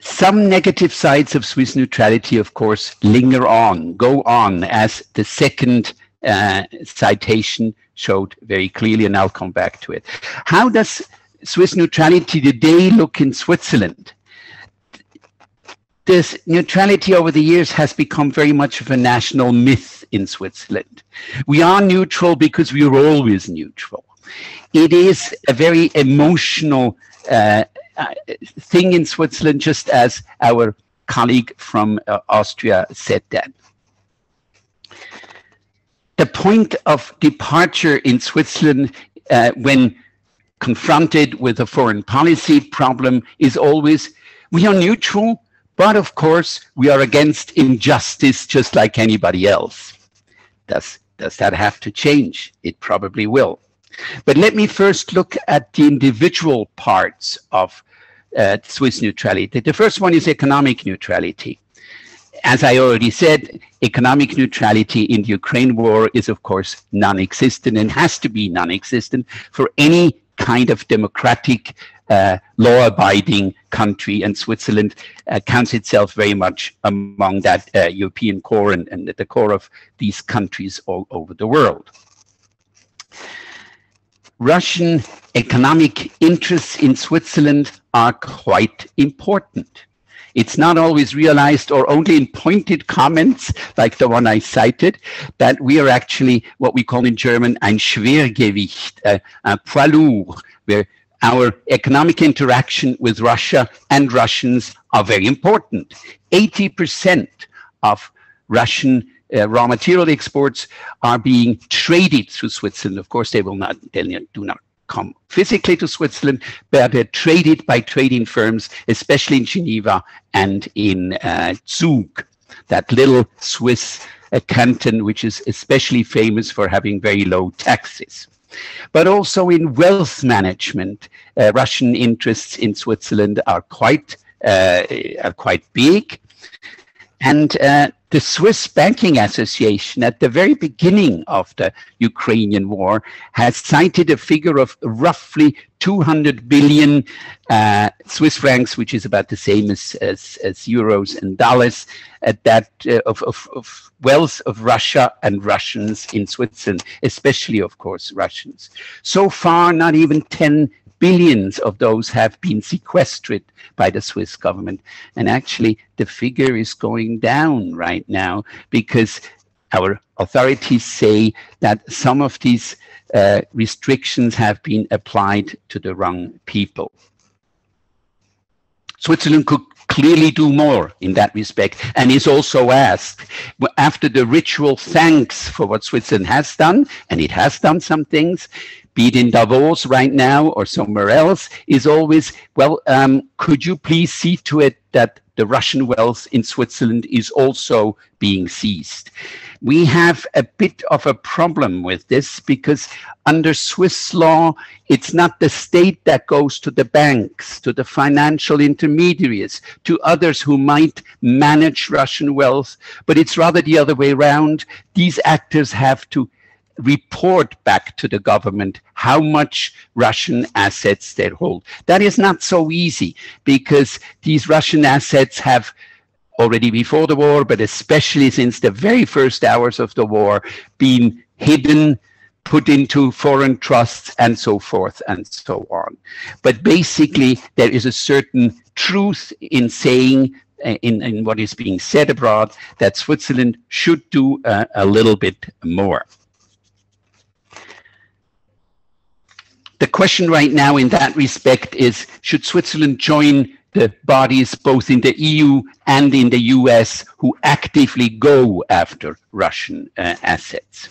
Some negative sides of Swiss neutrality, of course, linger on, go on, as the second uh, citation showed very clearly, and I'll come back to it. How does Swiss neutrality today look in Switzerland? This neutrality over the years has become very much of a national myth in Switzerland. We are neutral because we are always neutral. It is a very emotional uh, uh thing in Switzerland, just as our colleague from uh, Austria said that the point of departure in Switzerland uh, when confronted with a foreign policy problem is always we are neutral, but of course we are against injustice just like anybody else. Does, does that have to change? It probably will. But let me first look at the individual parts of uh, Swiss neutrality. The first one is economic neutrality as I already said, economic neutrality in the Ukraine war is, of course, non existent and has to be non existent for any kind of democratic, uh, law abiding country. And Switzerland uh, counts itself very much among that uh, European core and, and the core of these countries all over the world. Russian economic interests in Switzerland are quite important. It's not always realized or only in pointed comments like the one I cited that we are actually what we call in German ein Schwergewicht, a, a poids lourd, where our economic interaction with Russia and Russians are very important. 80% of Russian uh, raw material exports are being traded through Switzerland. Of course, they will not, they do not come physically to Switzerland, but they're traded by trading firms, especially in Geneva and in uh, Zug, that little Swiss uh, canton, which is especially famous for having very low taxes. But also in wealth management, uh, Russian interests in Switzerland are quite uh, are quite big, and uh, the Swiss Banking Association, at the very beginning of the Ukrainian war, has cited a figure of roughly 200 billion uh, Swiss francs, which is about the same as, as, as euros and dollars, at that uh, of, of, of wealth of Russia and Russians in Switzerland, especially, of course, Russians. So far, not even 10 billions of those have been sequestered by the Swiss government. And actually, the figure is going down right now because our authorities say that some of these uh, restrictions have been applied to the wrong people. Switzerland could clearly do more in that respect and is also asked after the ritual thanks for what Switzerland has done, and it has done some things, be it in Davos right now or somewhere else, is always, well, um, could you please see to it that the Russian wealth in Switzerland is also being seized? We have a bit of a problem with this because under Swiss law, it's not the state that goes to the banks, to the financial intermediaries, to others who might manage Russian wealth, but it's rather the other way around. These actors have to report back to the government how much Russian assets they hold. That is not so easy because these Russian assets have already before the war, but especially since the very first hours of the war, been hidden, put into foreign trusts, and so forth and so on. But basically, there is a certain truth in saying uh, in, in what is being said abroad that Switzerland should do uh, a little bit more. The question right now in that respect is, should Switzerland join the bodies both in the EU and in the US who actively go after Russian uh, assets?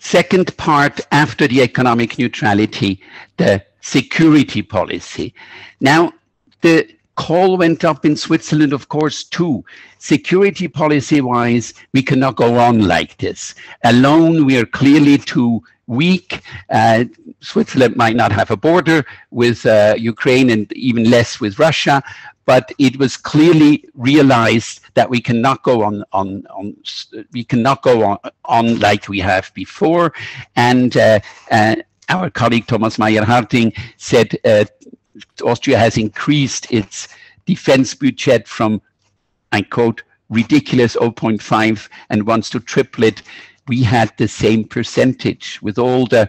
Second part, after the economic neutrality, the security policy. Now, the call went up in Switzerland, of course, too. Security policy wise, we cannot go on like this. Alone, we are clearly too weak. Uh, Switzerland might not have a border with uh, Ukraine and even less with Russia, but it was clearly realized that we cannot go on on, on we cannot go on, on like we have before. And uh, uh our colleague Thomas Mayr-Harting said uh, Austria has increased its defense budget from, I quote, ridiculous 0.5 and wants to triple it. We had the same percentage with all the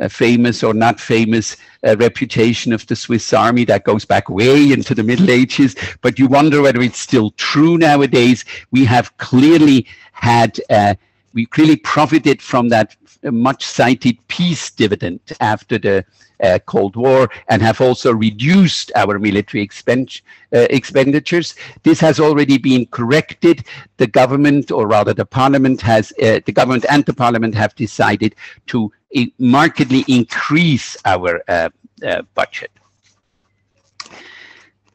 uh, famous or not famous uh, reputation of the Swiss army that goes back way into the Middle Ages. But you wonder whether it's still true nowadays. We have clearly had, uh, we clearly profited from that much cited peace dividend after the uh, Cold War and have also reduced our military expen uh, expenditures. This has already been corrected. The government, or rather the parliament has, uh, the government and the parliament have decided to uh, markedly increase our uh, uh, budget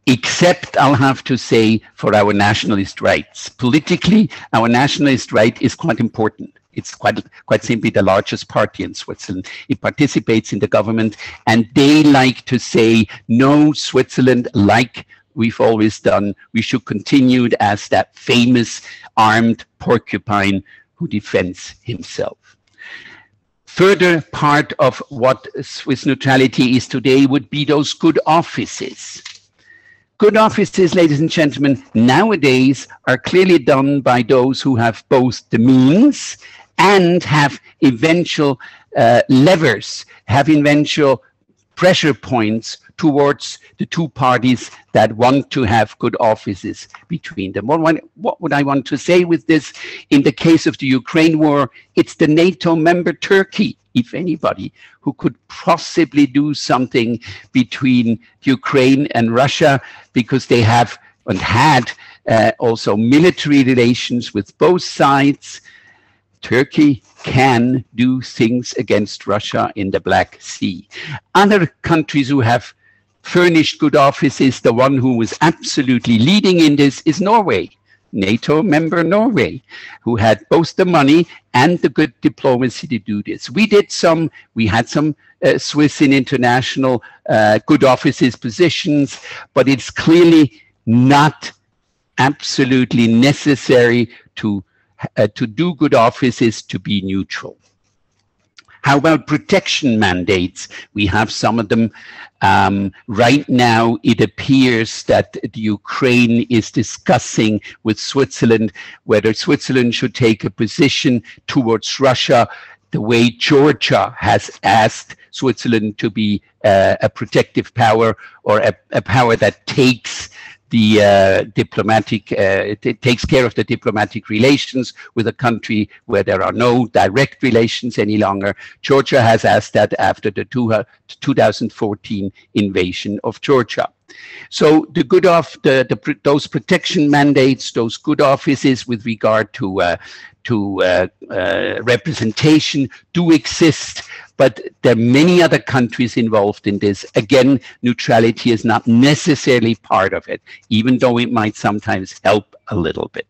except I'll have to say for our nationalist rights. Politically, our nationalist right is quite important. It's quite, quite simply the largest party in Switzerland. It participates in the government, and they like to say, no, Switzerland, like we've always done, we should continue as that famous armed porcupine who defends himself. Further part of what Swiss neutrality is today would be those good offices. Good offices, ladies and gentlemen, nowadays are clearly done by those who have both the means and have eventual uh, levers, have eventual pressure points towards the two parties that want to have good offices between them. What, what, would I want to say with this? In the case of the Ukraine war, it's the NATO member Turkey, if anybody, who could possibly do something between Ukraine and Russia because they have and had uh, also military relations with both sides. Turkey can do things against Russia in the Black Sea. Other countries who have furnished good offices, the one who was absolutely leading in this is Norway. NATO member Norway, who had both the money and the good diplomacy to do this. We did some, we had some uh, Swiss in international uh, good offices positions, but it's clearly not absolutely necessary to uh, to do good offices to be neutral. How about protection mandates? We have some of them. Um, right now, it appears that the Ukraine is discussing with Switzerland whether Switzerland should take a position towards Russia the way Georgia has asked Switzerland to be uh, a protective power or a, a power that takes the uh, diplomatic, uh, it, takes care of the diplomatic relations with a country where there are no direct relations any longer. Georgia has asked that after the two, uh, 2014 invasion of Georgia. So the good of the, the, those protection mandates, those good offices with regard to uh, to uh, uh, representation do exist, but there are many other countries involved in this. Again, neutrality is not necessarily part of it, even though it might sometimes help a little bit.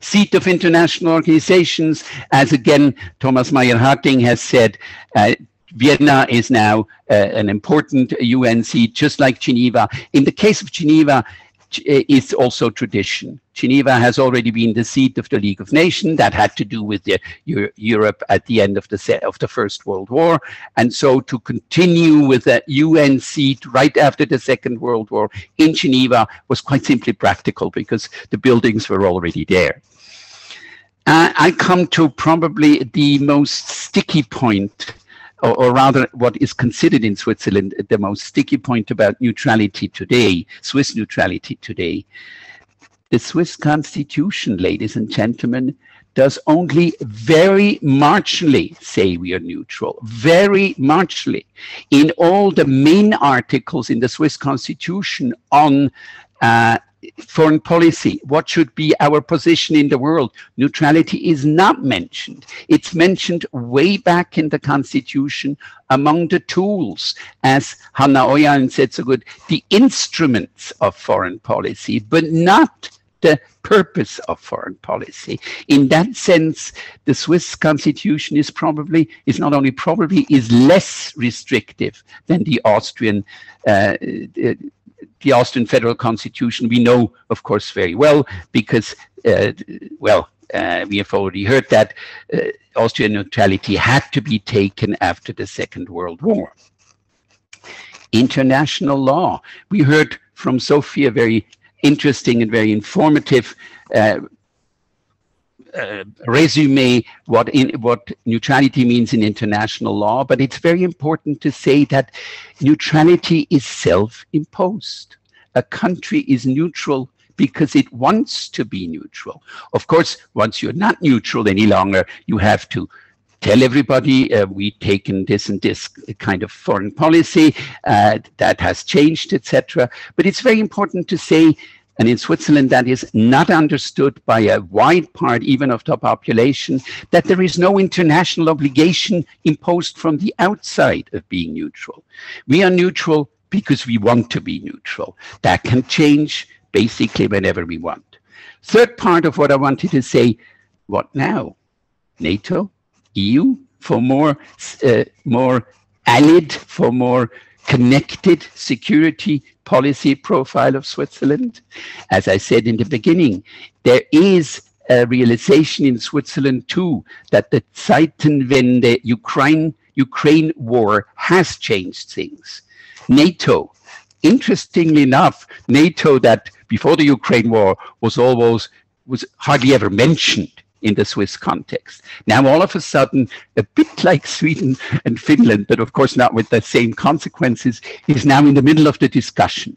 Seat of international organizations, as again Thomas Mayr-Harting has said, uh, Vienna is now uh, an important UN seat, just like Geneva. In the case of Geneva, it's also tradition. Geneva has already been the seat of the League of Nations. That had to do with the, Europe at the end of the of the First World War, and so to continue with a UN seat right after the Second World War in Geneva was quite simply practical because the buildings were already there. Uh, I come to probably the most sticky point or, or, rather what is considered in Switzerland the most sticky point about neutrality today, Swiss neutrality today. The Swiss constitution, ladies and gentlemen, does only very marginally say we are neutral, very marginally. In all the main articles in the Swiss constitution on uh, foreign policy, what should be our position in the world. Neutrality is not mentioned. It's mentioned way back in the constitution among the tools, as Hanna Ojanen said so good, the instruments of foreign policy, but not the purpose of foreign policy. In that sense, the Swiss constitution is probably, is not only probably, is less restrictive than the Austrian uh, the Austrian federal constitution, we know, of course, very well because, uh, well, uh, we have already heard that uh, Austrian neutrality had to be taken after the Second World War. International law. We heard from Sophie a very interesting and very informative uh, resume what in what neutrality means in international law, but it's very important to say that neutrality is self-imposed. A country is neutral because it wants to be neutral. Of course, once you're not neutral any longer, you have to tell everybody uh, we've taken this and this kind of foreign policy uh, that has changed, etc. But it's very important to say and in Switzerland, that is not understood by a wide part, even of the population, that there is no international obligation imposed from the outside of being neutral. We are neutral because we want to be neutral. That can change basically whenever we want. Third part of what I wanted to say, what now? NATO, EU, for more, uh, more allied, for more connected security policy profile of Switzerland. As I said in the beginning, there is a realization in Switzerland too that the Zeitenwende Ukraine Ukraine war has changed things. NATO, interestingly enough, NATO that before the Ukraine war was always was hardly ever mentioned in the Swiss context. Now, all of a sudden, a bit like Sweden and Finland, but of course not with the same consequences, is now in the middle of the discussion.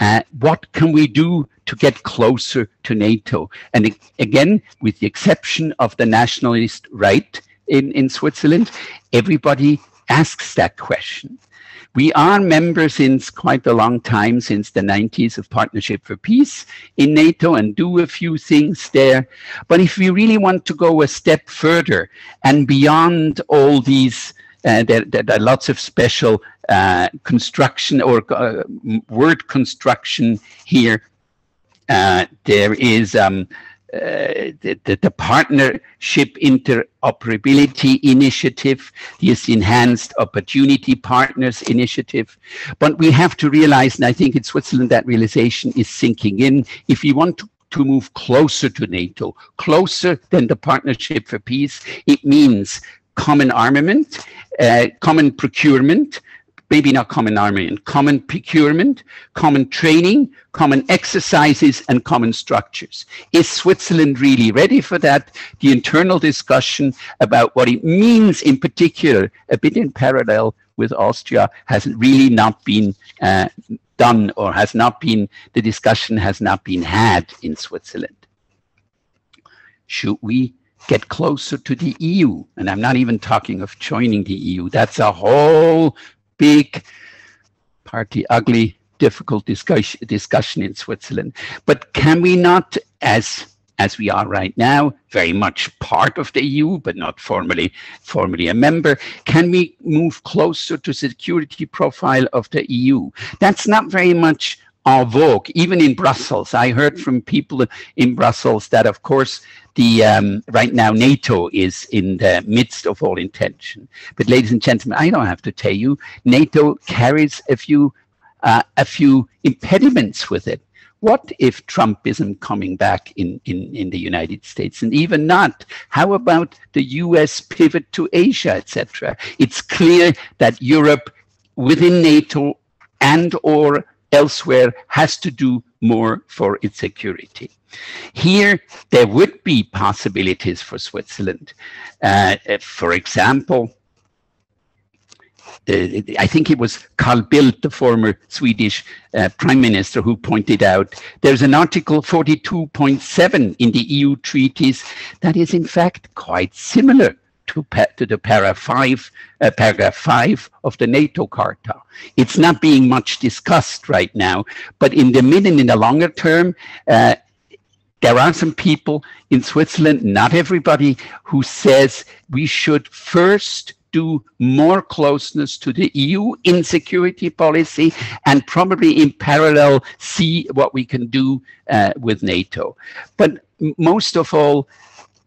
Uh, what can we do to get closer to NATO? And again, with the exception of the nationalist right in, in Switzerland, everybody asks that question. We are members since quite a long time, since the 90s of Partnership for Peace in NATO and do a few things there. But if we really want to go a step further and beyond all these, uh, there, there, are lots of special uh, construction or uh, word construction here. Uh, there is um, uh, the, the, the, Partnership Interoperability Initiative, this Enhanced Opportunity Partners Initiative. But we have to realize, and I think in Switzerland that realization is sinking in, if we want to to move closer to NATO, closer than the Partnership for Peace. It means common armament, uh, common procurement, maybe not common armament, common procurement, common training, common exercises, and common structures. Is Switzerland really ready for that? The internal discussion about what it means in particular, a bit in parallel with Austria, has really not been uh, done or has not been, the discussion has not been had in Switzerland. Should we get closer to the EU? And I'm not even talking of joining the EU. That's a whole big party ugly difficult discussion, discussion in Switzerland. But can we not, as as we are right now, very much part of the EU, but not formally formally a member, can we move closer to security profile of the EU? That's not very much en vogue, even in Brussels. I heard from people in Brussels that, of course, the um, right now NATO is in the midst of all intention. But, ladies and gentlemen, I don't have to tell you, NATO carries a few uh, a few impediments with it. What if Trumpism coming back in, in, in the United States and even not? How about the US pivot to Asia, etc.? It's clear that Europe within NATO and or elsewhere has to do more for its security. Here, there would be possibilities for Switzerland. Uh, for example, uh, I think it was Carl Bildt, the former Swedish uh, prime minister, who pointed out there's an article 42.7 in the EU treaties that is in fact quite similar to, to the para five, uh, paragraph 5 of the NATO Charta. It's not being much discussed right now, but in the mid and in the longer term, uh, there are some people in Switzerland, not everybody, who says we should first do more closeness to the EU in security policy and probably in parallel see what we can do uh, with NATO. But most of all,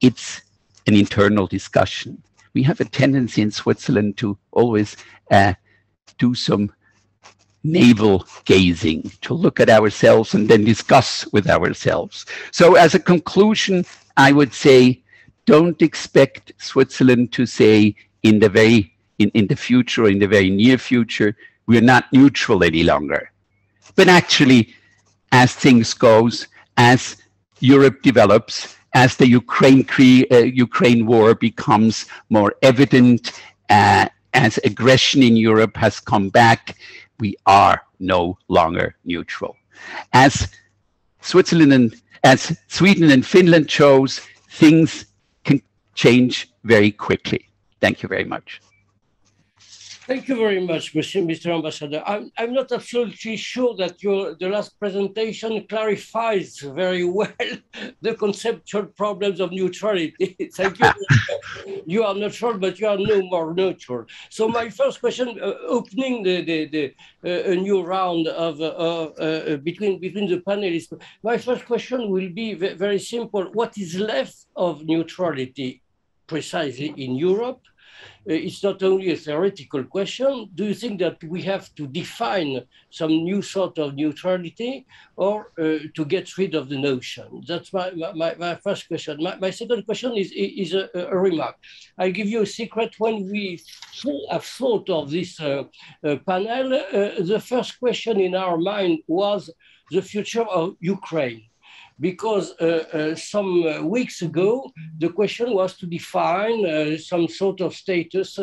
it's an internal discussion. We have a tendency in Switzerland to always uh, do some navel gazing, to look at ourselves and then discuss with ourselves. So as a conclusion, I would say, don't expect Switzerland to say in the very in, in the future, in the very near future, we're not neutral any longer. But actually, as things goes, as Europe develops, as the Ukraine, uh, Ukraine war becomes more evident, uh, as aggression in Europe has come back, we are no longer neutral. As Switzerland and as Sweden and Finland chose, things can change very quickly. Thank you very much. Thank you very much, Mr. Ambassador. I'm, I'm not absolutely sure that your the last presentation clarifies very well the conceptual problems of neutrality. Thank you. you are neutral, but you are no more neutral. So my first question, uh, opening the, the, the uh, a new round of uh, uh between between the panelists, my first question will be very simple. What is left of neutrality precisely in Europe? Uh, it's not only a theoretical question. Do you think that we have to define some new sort of neutrality or uh, to get rid of the notion? That's my, my, my first question. My, my second question is, is a, a, remark. I'll give you a secret. When we have thought of this uh, panel, the first question in our mind was the future of Ukraine because uh, uh, some uh, weeks ago, the question was to define some sort of status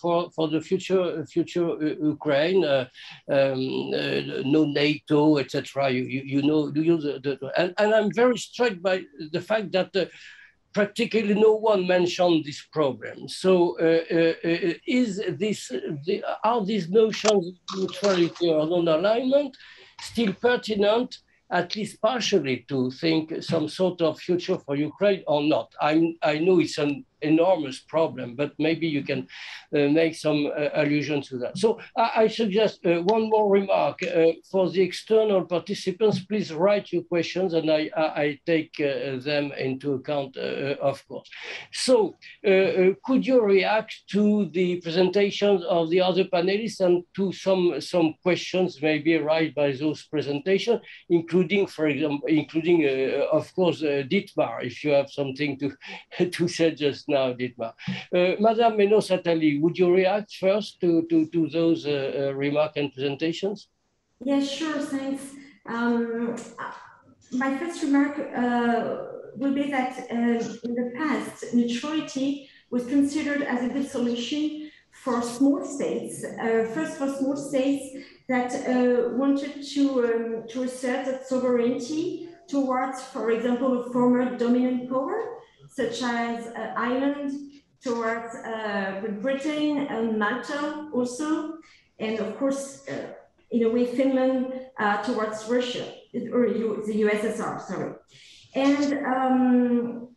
for, for the future, future Ukraine, um, no NATO, etc. You, you, you, know, do you, the, the, and, and I'm very struck by the fact that practically no one mentioned this problem. So, uh, uh, is this the, are these notions of neutrality or non-alignment still pertinent at least partially to think some sort of future for Ukraine or not. i I know it's an enormous problem, but maybe you can uh, make some uh, allusion to that. So I, I suggest uh, one more remark uh, for the external participants. Please write your questions, and I, I, I take uh, them into account, uh, of course. So could you react to the presentations of the other panelists and to some some questions maybe raised by those presentations, including, for example, including, of course, Dietmar, if you have something to to say just now, Dietmar. Uh, Madame Enos-Attali, would you react first to, to, to those uh, uh, remarks and presentations? Yes, sure, thanks. Um, my first remark uh, will be that uh, in the past, neutrality was considered as a good solution for small states. Uh, first, for small states that uh, wanted to, um, to assert that sovereignty towards, for example, a former dominant power, such as uh, Ireland, towards uh, Britain and Malta also, and of course, uh, in a way, Finland uh, towards Russia, or the USSR, sorry. And um,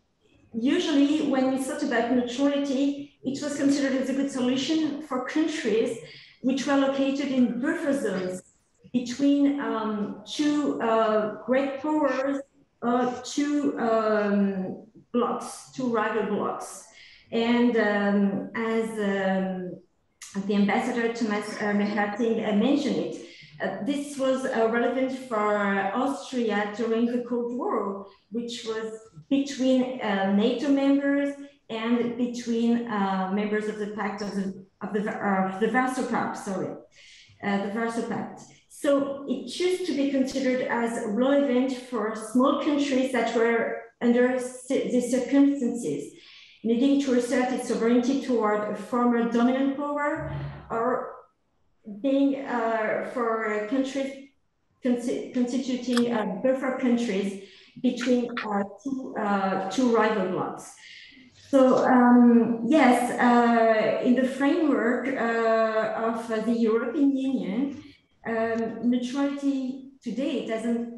usually when we thought about neutrality, it was considered as a good solution for countries which were located in buffer zones between um, two uh, great powers or two um, blocks, two rival blocks. And um, as um, the ambassador Thomas Mayr-Harting uh, mentioned it, uh, this was uh, relevant for Austria during the Cold War, which was between uh, NATO members and between uh, members of the Pact of the of the, the Warsaw Pact, sorry, uh, the Warsaw Pact. So it used to be considered as relevant for small countries that were under the circumstances needing to assert its sovereignty toward a former dominant power or being uh, for countries constituting uh, buffer countries between uh, two, two rival blocs. So um, yes, uh, in the framework uh, of the European Union, um, neutrality today doesn't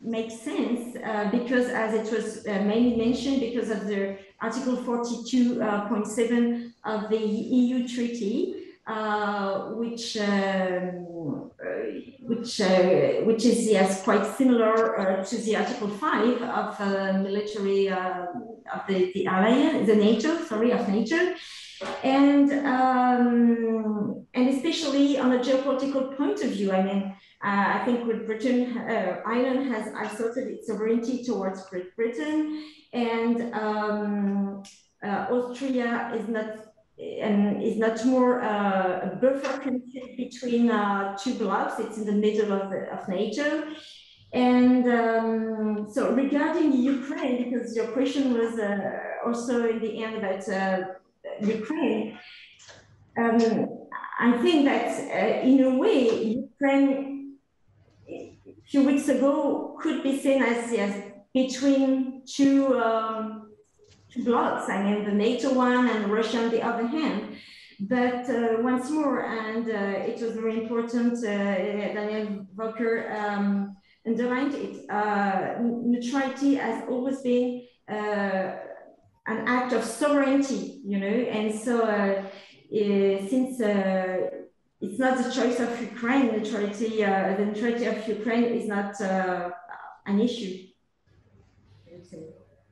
make sense uh, because as it was uh, mainly mentioned because of the article 42.7 of the EU treaty uh, which um, uh, which uh, which is yes quite similar uh, to the article 5 of military of the, the alliance the NATO sorry of NATO. And um, and especially on a geopolitical point of view I mean uh, I think with Britain, uh, Ireland has asserted its sovereignty towards Great Britain, and um, uh, Austria is not and is not more uh, a buffer country between uh, two blocks. It's in the middle of, of NATO. And um, so regarding Ukraine, because your question was uh, also in the end about Ukraine, um, I think that in a way, Ukraine few weeks ago could be seen as yes, between two, um, two blocks, I mean the NATO one and Russia on the other hand. But uh, once more, and uh, it was very important, uh, Daniel Woker um, underlined it, uh, neutrality has always been uh, an act of sovereignty, you know, and so uh, since it's not the choice of Ukraine. Neutrality, uh, the neutrality of Ukraine is not uh, an issue.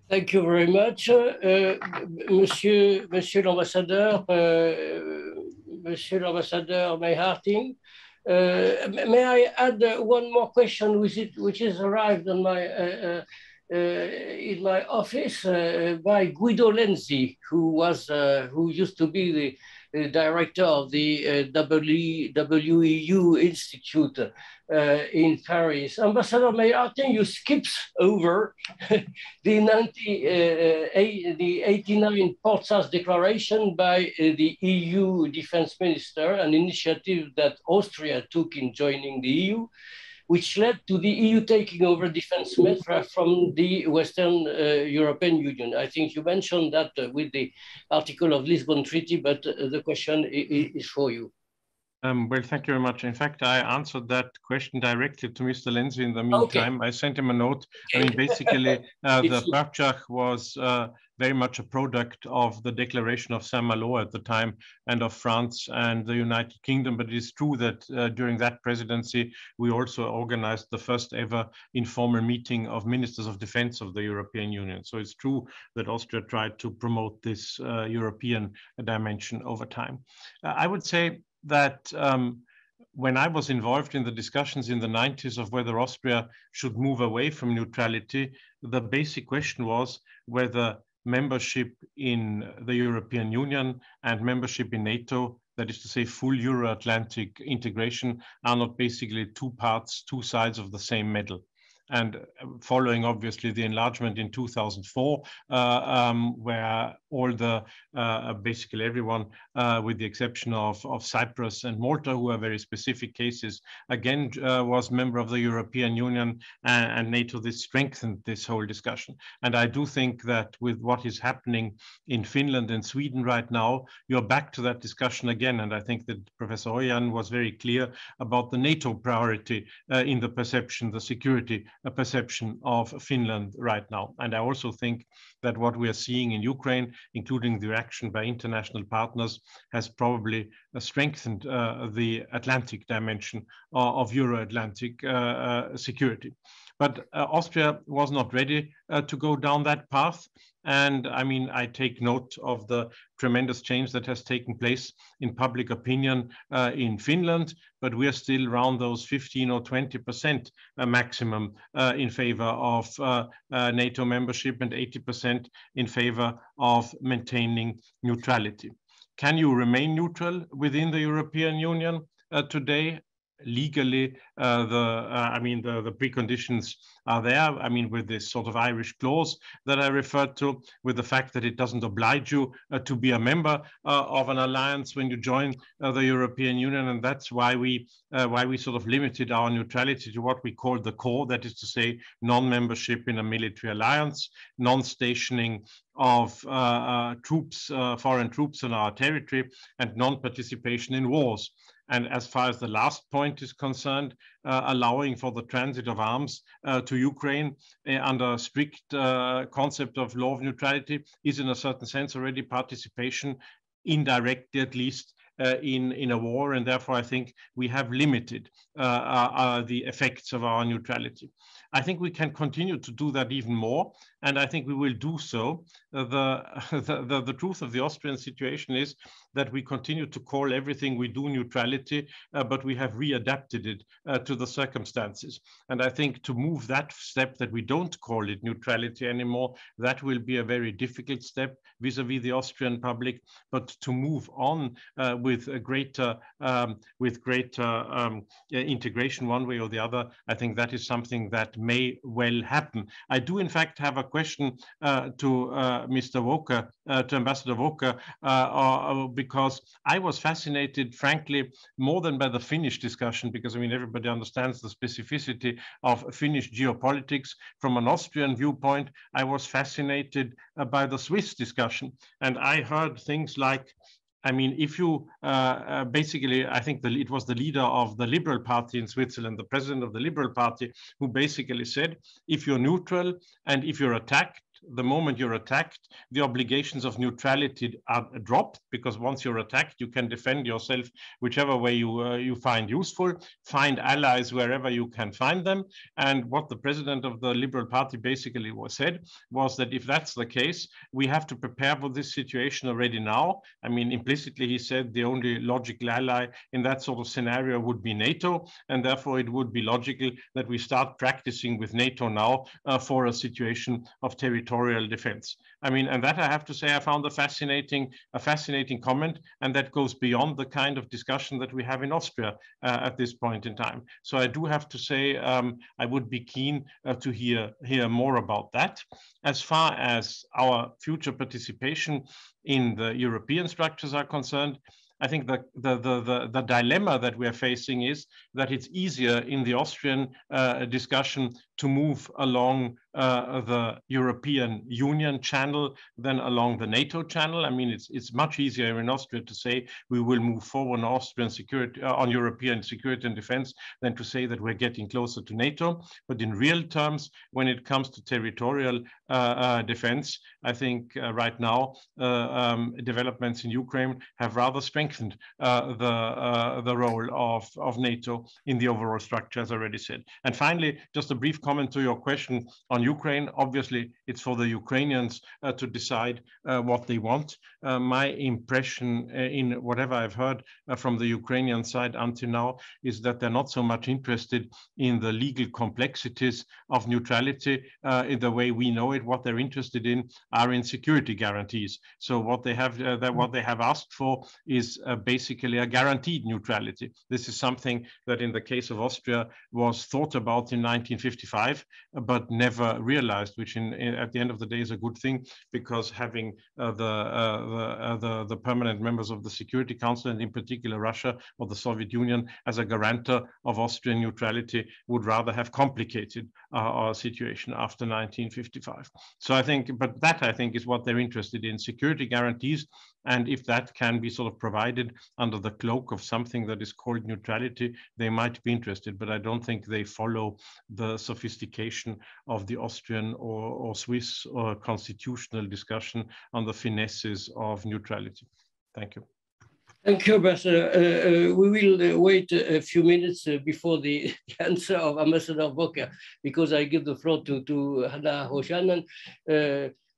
Thank you very much, uh, Monsieur, Monsieur l'ambassadeur, Monsieur l'ambassadeur Mayr-Harting. Uh, may I add uh, one more question, which, it, which is arrived on my uh, in my office by Guido Lenzi, who was who used to be the director of the uh, WEU Institute uh, in Paris. Ambassador Mayr-Harting, you skipped over the, 90, uh, the 89 Pörtschach Declaration by the EU defense minister, an initiative that Austria took in joining the EU which led to the EU taking over defense measures from the Western uh, European Union. I think you mentioned that uh, with the article of Lisbon Treaty, but uh, the question is for you. Um, well, thank you very much. In fact, I answered that question directly to Mr. Lenzi in the meantime. Okay. I sent him a note. I mean, basically, uh, the Pörtschach was uh, very much a product of the declaration of Saint-Malo at the time and of France and the United Kingdom. But it is true that uh, during that presidency, we also organized the first ever informal meeting of ministers of defense of the European Union. So it's true that Austria tried to promote this uh, European dimension over time. Uh, I would say that um, when I was involved in the discussions in the 90s of whether Austria should move away from neutrality, the basic question was whether membership in the European Union and membership in NATO, that is to say, full Euro Atlantic integration, are not basically two parts, two sides of the same medal. And following obviously the enlargement in 2004, uh, um, where all the uh, basically everyone, uh, with the exception of, of Cyprus and Malta, who are very specific cases, again uh, was member of the European Union and, and, NATO. This strengthened this whole discussion. And I do think that with what is happening in Finland and Sweden right now, you're back to that discussion again. And I think that Professor Ojanen was very clear about the NATO priority uh, in the perception, the security uh, perception of Finland right now. And I also think that what we are seeing in Ukraine, including the reaction by international partners, has probably uh, strengthened uh, the Atlantic dimension uh, of Euro-Atlantic security. But uh, Austria was not ready to go down that path. And I mean, I take note of the tremendous change that has taken place in public opinion uh, in Finland, but we are still around those 15 or 20% uh, maximum uh, in favor of uh, uh, NATO membership and 80% in favor of maintaining neutrality. Can you remain neutral within the European Union uh, today? Legally uh, the uh, I mean the the preconditions are there. I mean with this sort of Irish clause that I referred to, with the fact that it doesn't oblige you uh, to be a member uh, of an alliance when you join uh, the European Union, and that's why we uh, why we sort of limited our neutrality to what we call the core, that is to say, non-membership in a military alliance, non-stationing of troops, foreign troops on our territory, and non-participation in wars. And as far as the last point is concerned, uh, allowing for the transit of arms uh, to Ukraine uh, under strict uh, concept of law of neutrality is in a certain sense already participation, indirectly at least, uh, in, in a war, and therefore I think we have limited uh, the effects of our neutrality. I think we can continue to do that even more, and I think we will do so. Uh, the, the, the, the, truth of the Austrian situation is that we continue to call everything we do neutrality, uh, but we have readapted it uh, to the circumstances. And I think to move that step that we don't call it neutrality anymore, that will be a very difficult step vis-a-vis -vis the Austrian public, but to move on uh, with a greater, um, with greater um, integration one way or the other, I think that is something that may well happen. I do in fact have a question uh, to uh, Mr. Woker, uh, to Ambassador Woker, because I was fascinated, frankly, more than by the Finnish discussion, because I mean, everybody understands the specificity of Finnish geopolitics. From an Austrian viewpoint, I was fascinated by the Swiss discussion. And I heard things like, I mean, if you uh, uh, basically, I think the, it was the leader of the Liberal Party in Switzerland, the president of the Liberal Party, who basically said, if you're neutral and if you're attacked, the moment you're attacked, the obligations of neutrality are dropped because once you're attacked, you can defend yourself whichever way you, uh, you find useful, find allies wherever you can find them. And what the president of the Liberal Party basically was said was that if that's the case, we have to prepare for this situation already now. I mean, implicitly, he said the only logical ally in that sort of scenario would be NATO. And therefore, it would be logical that we start practicing with NATO now uh, for a situation of territorial territorial defense. I mean, and that I have to say, I found a fascinating, a fascinating comment, and that goes beyond the kind of discussion that we have in Austria uh, at this point in time. So I do have to say, um, I would be keen uh, to hear hear more about that. As far as our future participation in the European structures are concerned, I think the, the, the, the, dilemma that we're facing is that it's easier in the Austrian uh, discussion to move along uh, the European Union channel than along the NATO channel. I mean, it's it's much easier in Austria to say we will move forward on Austrian security uh, on European security and defense than to say that we're getting closer to NATO. But in real terms, when it comes to territorial uh, uh defense, I think uh, right now uh, um, developments in Ukraine have rather strengthened the the role of of NATO in the overall structure, as I already said. And finally, just a brief comment to your question on Ukraine. Obviously, it's for the Ukrainians uh, to decide uh, what they want. Uh, my impression uh, in whatever I've heard uh, from the Ukrainian side until now is that they're not so much interested in the legal complexities of neutrality in the way we know it. What they're interested in are in security guarantees. So what they have that what they have asked for is basically a guaranteed neutrality. This is something that in the case of Austria was thought about in 1955 1955, but never realized, which in, in, at the end of the day is a good thing because having uh, the, uh, the, uh, the, the permanent members of the Security Council and in particular Russia or the Soviet Union as a guarantor of Austrian neutrality would rather have complicated our situation after 1955. So I think, but that I think is what they're interested in: security guarantees and if that can be sort of provided under the cloak of something that is called neutrality, they might be interested, but I don't think they follow the sophistication of the Austrian or, or Swiss or constitutional discussion on the finesses of neutrality. Thank you. Thank you, Ambassador. Uh, uh, we will uh, wait a few minutes uh, before the answer of Ambassador Woker, because I give the floor to, to Hanna Ojanen.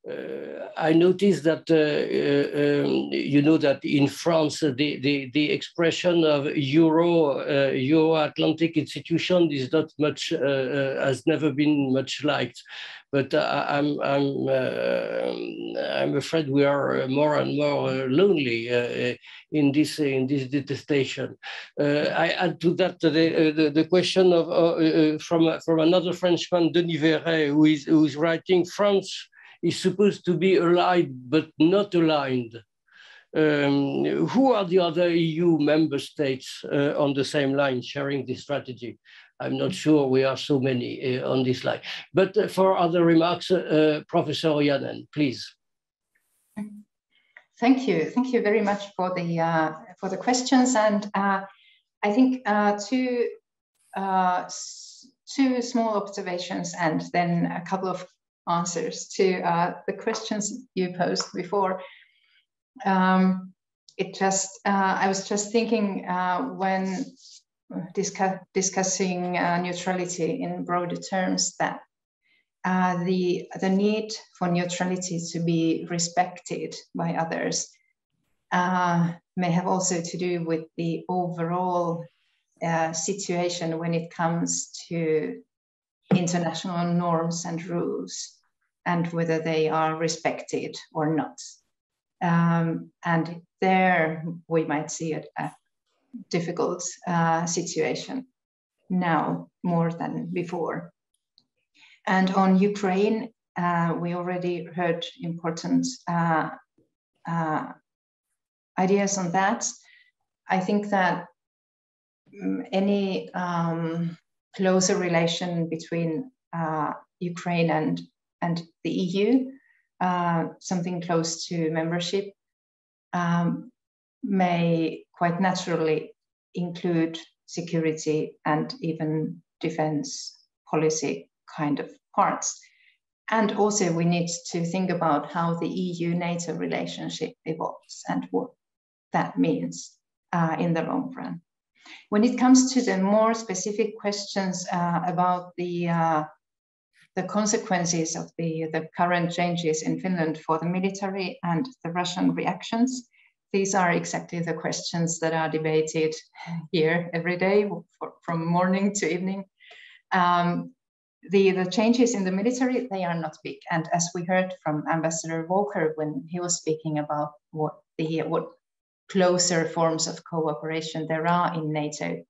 Uh, uh, I noticed that uh, uh, um, you know that in France the the, the expression of Euro uh, Euro Atlantic institution is not much uh, uh, has never been much liked, but I'm I'm I'm afraid we are more and more lonely in this in this detestation. I add to that the the, the question of from from another Frenchman Denis Verret who is who is writing France is supposed to be allied but not aligned. Um, who are the other EU member states uh, on the same line sharing this strategy? I'm not sure we are so many uh, on this line. But uh, for other remarks, uh, uh, Professor Ojanen, please. Thank you. Thank you very much for the, uh, for the questions. And I think two, two small observations and then a couple of answers to uh, the questions you posed before. Um, it just, uh, I was just thinking uh, when discuss, discussing uh, neutrality in broader terms that uh, the, the need for neutrality to be respected by others uh, may have also to do with the overall situation when it comes to international norms and rules and whether they are respected or not. Um, and there we might see a, a difficult uh, situation now more than before. And on Ukraine, uh, we already heard important uh, uh ideas on that. I think that um, any um, closer relation between uh, Ukraine and, and the EU, uh, something close to membership, um, may quite naturally include security and even defense policy kind of parts. And also, we need to think about how the EU NATO relationship evolves and what that means uh, in the long run. When it comes to the more specific questions uh, about the uh, the consequences of the, the current changes in Finland for the military and the Russian reactions, these are exactly the questions that are debated here every day for, from morning to evening. Um, the, the changes in the military, they are not big. And as we heard from Ambassador Woker when he was speaking about what the what closer forms of cooperation there are in NATO.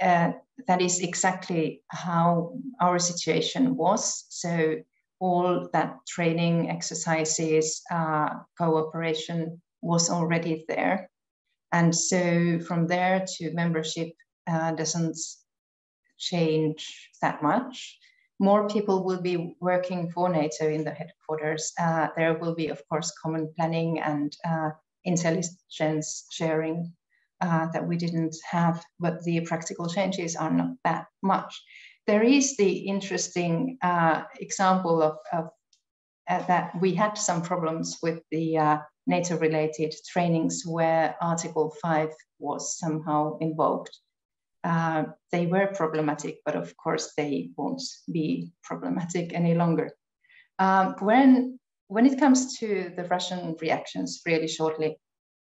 Uh, that is exactly how our situation was. So all that training exercises, uh, cooperation was already there. And so from there to membership uh, doesn't change that much. More people will be working for NATO in the headquarters. Uh, there will be, of course, common planning and uh, intelligence sharing uh, that we didn't have, but the practical changes are not that much. There is the interesting uh, example of, of uh, that we had some problems with the uh, NATO-related trainings where Article 5 was somehow invoked. Uh, they were problematic, but of course they won't be problematic any longer. Um, when when it comes to the Russian reactions, really shortly,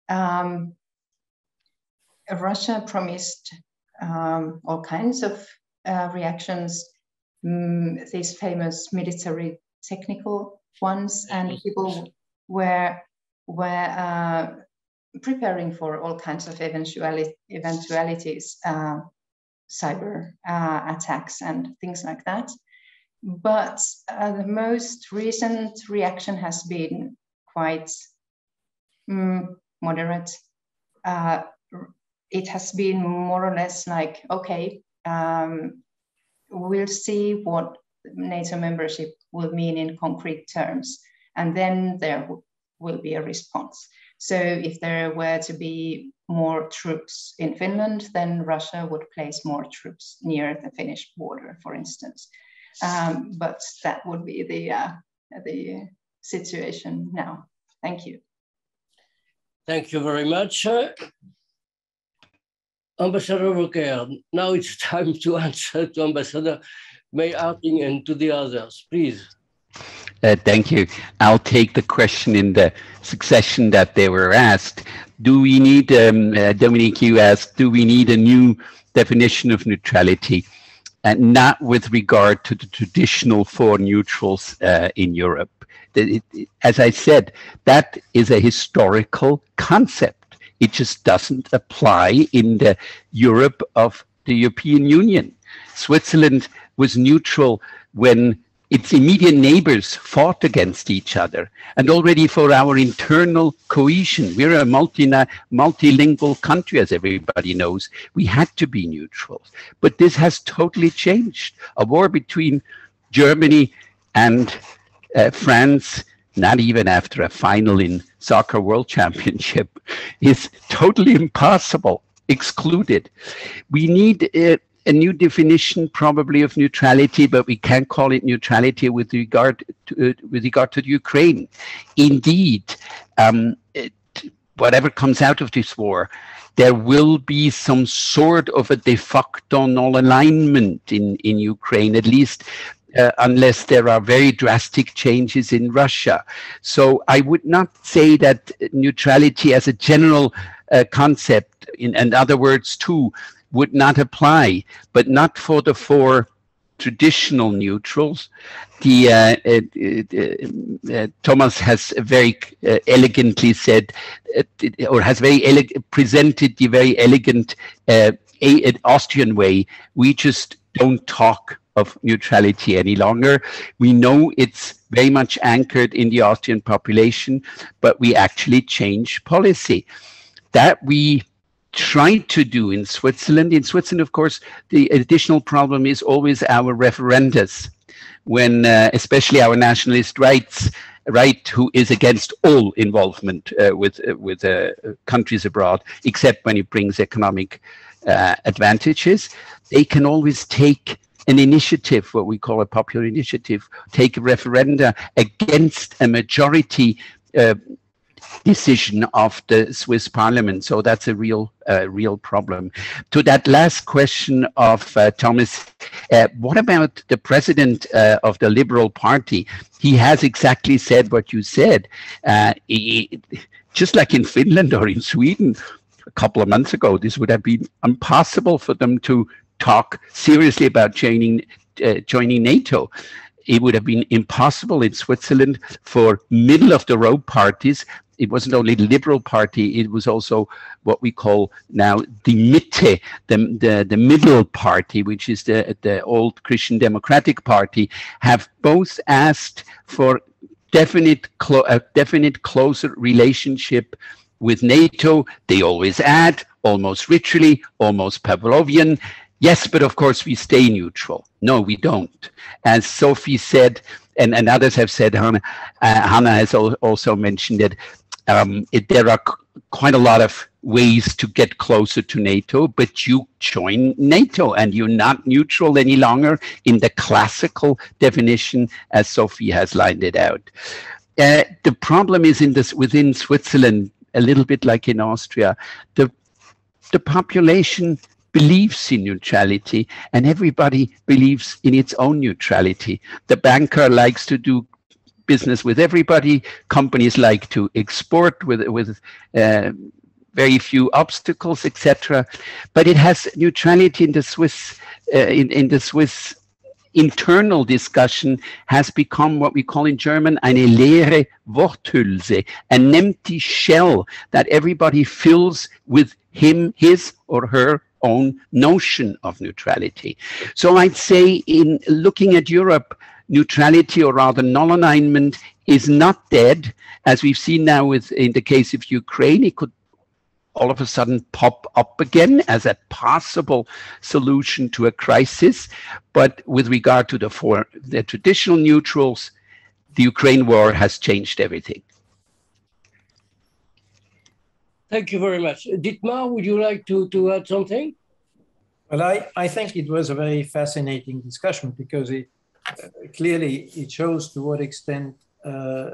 um, Russia promised um, all kinds of uh, reactions, um, these famous military technical ones, and people were were uh, preparing for all kinds of eventuality, eventualities, uh, cyber uh, attacks and things like that. But uh, the most recent reaction has been quite mm, moderate. Uh, it has been more or less like, okay, um, we'll see what NATO membership will mean in concrete terms, and then there will be a response. So if there were to be more troops in Finland, then Russia would place more troops near the Finnish border, for instance. Um, but that would be the, uh, the situation now. Thank you. Thank you very much. Ambassador Woker, now it's time to answer to Ambassador Mayr-Harting and to the others, please. Uh, thank you. I'll take the question in the succession that they were asked. Do we need, um, uh, Dominique, you asked, do we need a new definition of neutrality? And not with regard to the traditional four neutrals uh, in Europe. It, it, as I said, that is a historical concept. It just doesn't apply in the Europe of the European Union. Switzerland was neutral when its immediate neighbors fought against each other. And already for our internal cohesion, we're a multi multilingual country, as everybody knows. We had to be neutral. But this has totally changed. A war between Germany and uh, France, not even after a final in soccer world championship, is totally impossible excluded. We need uh, a new definition probably of neutrality, but we can't call it neutrality with regard to, uh, with regard to Ukraine. Indeed, um, it, whatever comes out of this war, there will be some sort of a de facto non-alignment in, in Ukraine, at least uh, unless there are very drastic changes in Russia. So I would not say that neutrality as a general uh, concept, in, in other words, too, would not apply, but not for the four traditional neutrals. The uh, uh, uh, Thomas has very uh, elegantly said, uh, or has very presented the very elegant uh, Austrian way. We just don't talk of neutrality any longer. We know it's very much anchored in the Austrian population, but we actually change policy. That we tried to do in Switzerland. In Switzerland, of course, the additional problem is always our referendums, when uh, especially our nationalist rights right who is against all involvement uh, with uh, with uh, countries abroad, except when it brings economic uh, advantages. They can always take an initiative, what we call a popular initiative, take a referenda against a majority uh, decision of the Swiss Parliament. So that's a real, uh, real problem. To that last question of uh, Thomas, uh, what about the president uh, of the Liberal Party? He has exactly said what you said. Uh, he, just like in Finland or in Sweden, a couple of months ago, this would have been impossible for them to talk seriously about joining uh, joining NATO it would have been impossible in Switzerland for middle of the road parties it wasn't only the Liberal Party, it was also what we call now the Mitte, the, the, the middle party, which is the, the old Christian Democratic Party, have both asked for definite clo a definite closer relationship with NATO. They always add, almost ritually, almost Pavlovian, yes, but of course we stay neutral. No, we don't. As Sophie said, and, and others have said, Hanna, uh, Hanna has al also mentioned it, um, it, there are quite a lot of ways to get closer to NATO, but you join NATO and you're not neutral any longer in the classical definition as Sophie has lined it out. Uh, the problem is in this within Switzerland, a little bit like in Austria, the the population believes in neutrality and everybody believes in its own neutrality. The banker likes to do business with everybody. Companies like to export with with uh, very few obstacles, etc. But it has neutrality in the Swiss uh, in in the Swiss internal discussion has become what we call in German eine leere Worthülse, an empty shell that everybody fills with him, his or her own notion of neutrality. So I'd say in looking at Europe, neutrality or rather non-alignment is not dead. As we've seen now with in the case of Ukraine, it could all of a sudden pop up again as a possible solution to a crisis. But with regard to the, for, the traditional neutrals, the Ukraine war has changed everything. Thank you very much. Dietmar, would you like to, to add something? Well, I, I think it was a very fascinating discussion because it clearly it shows to what extent uh,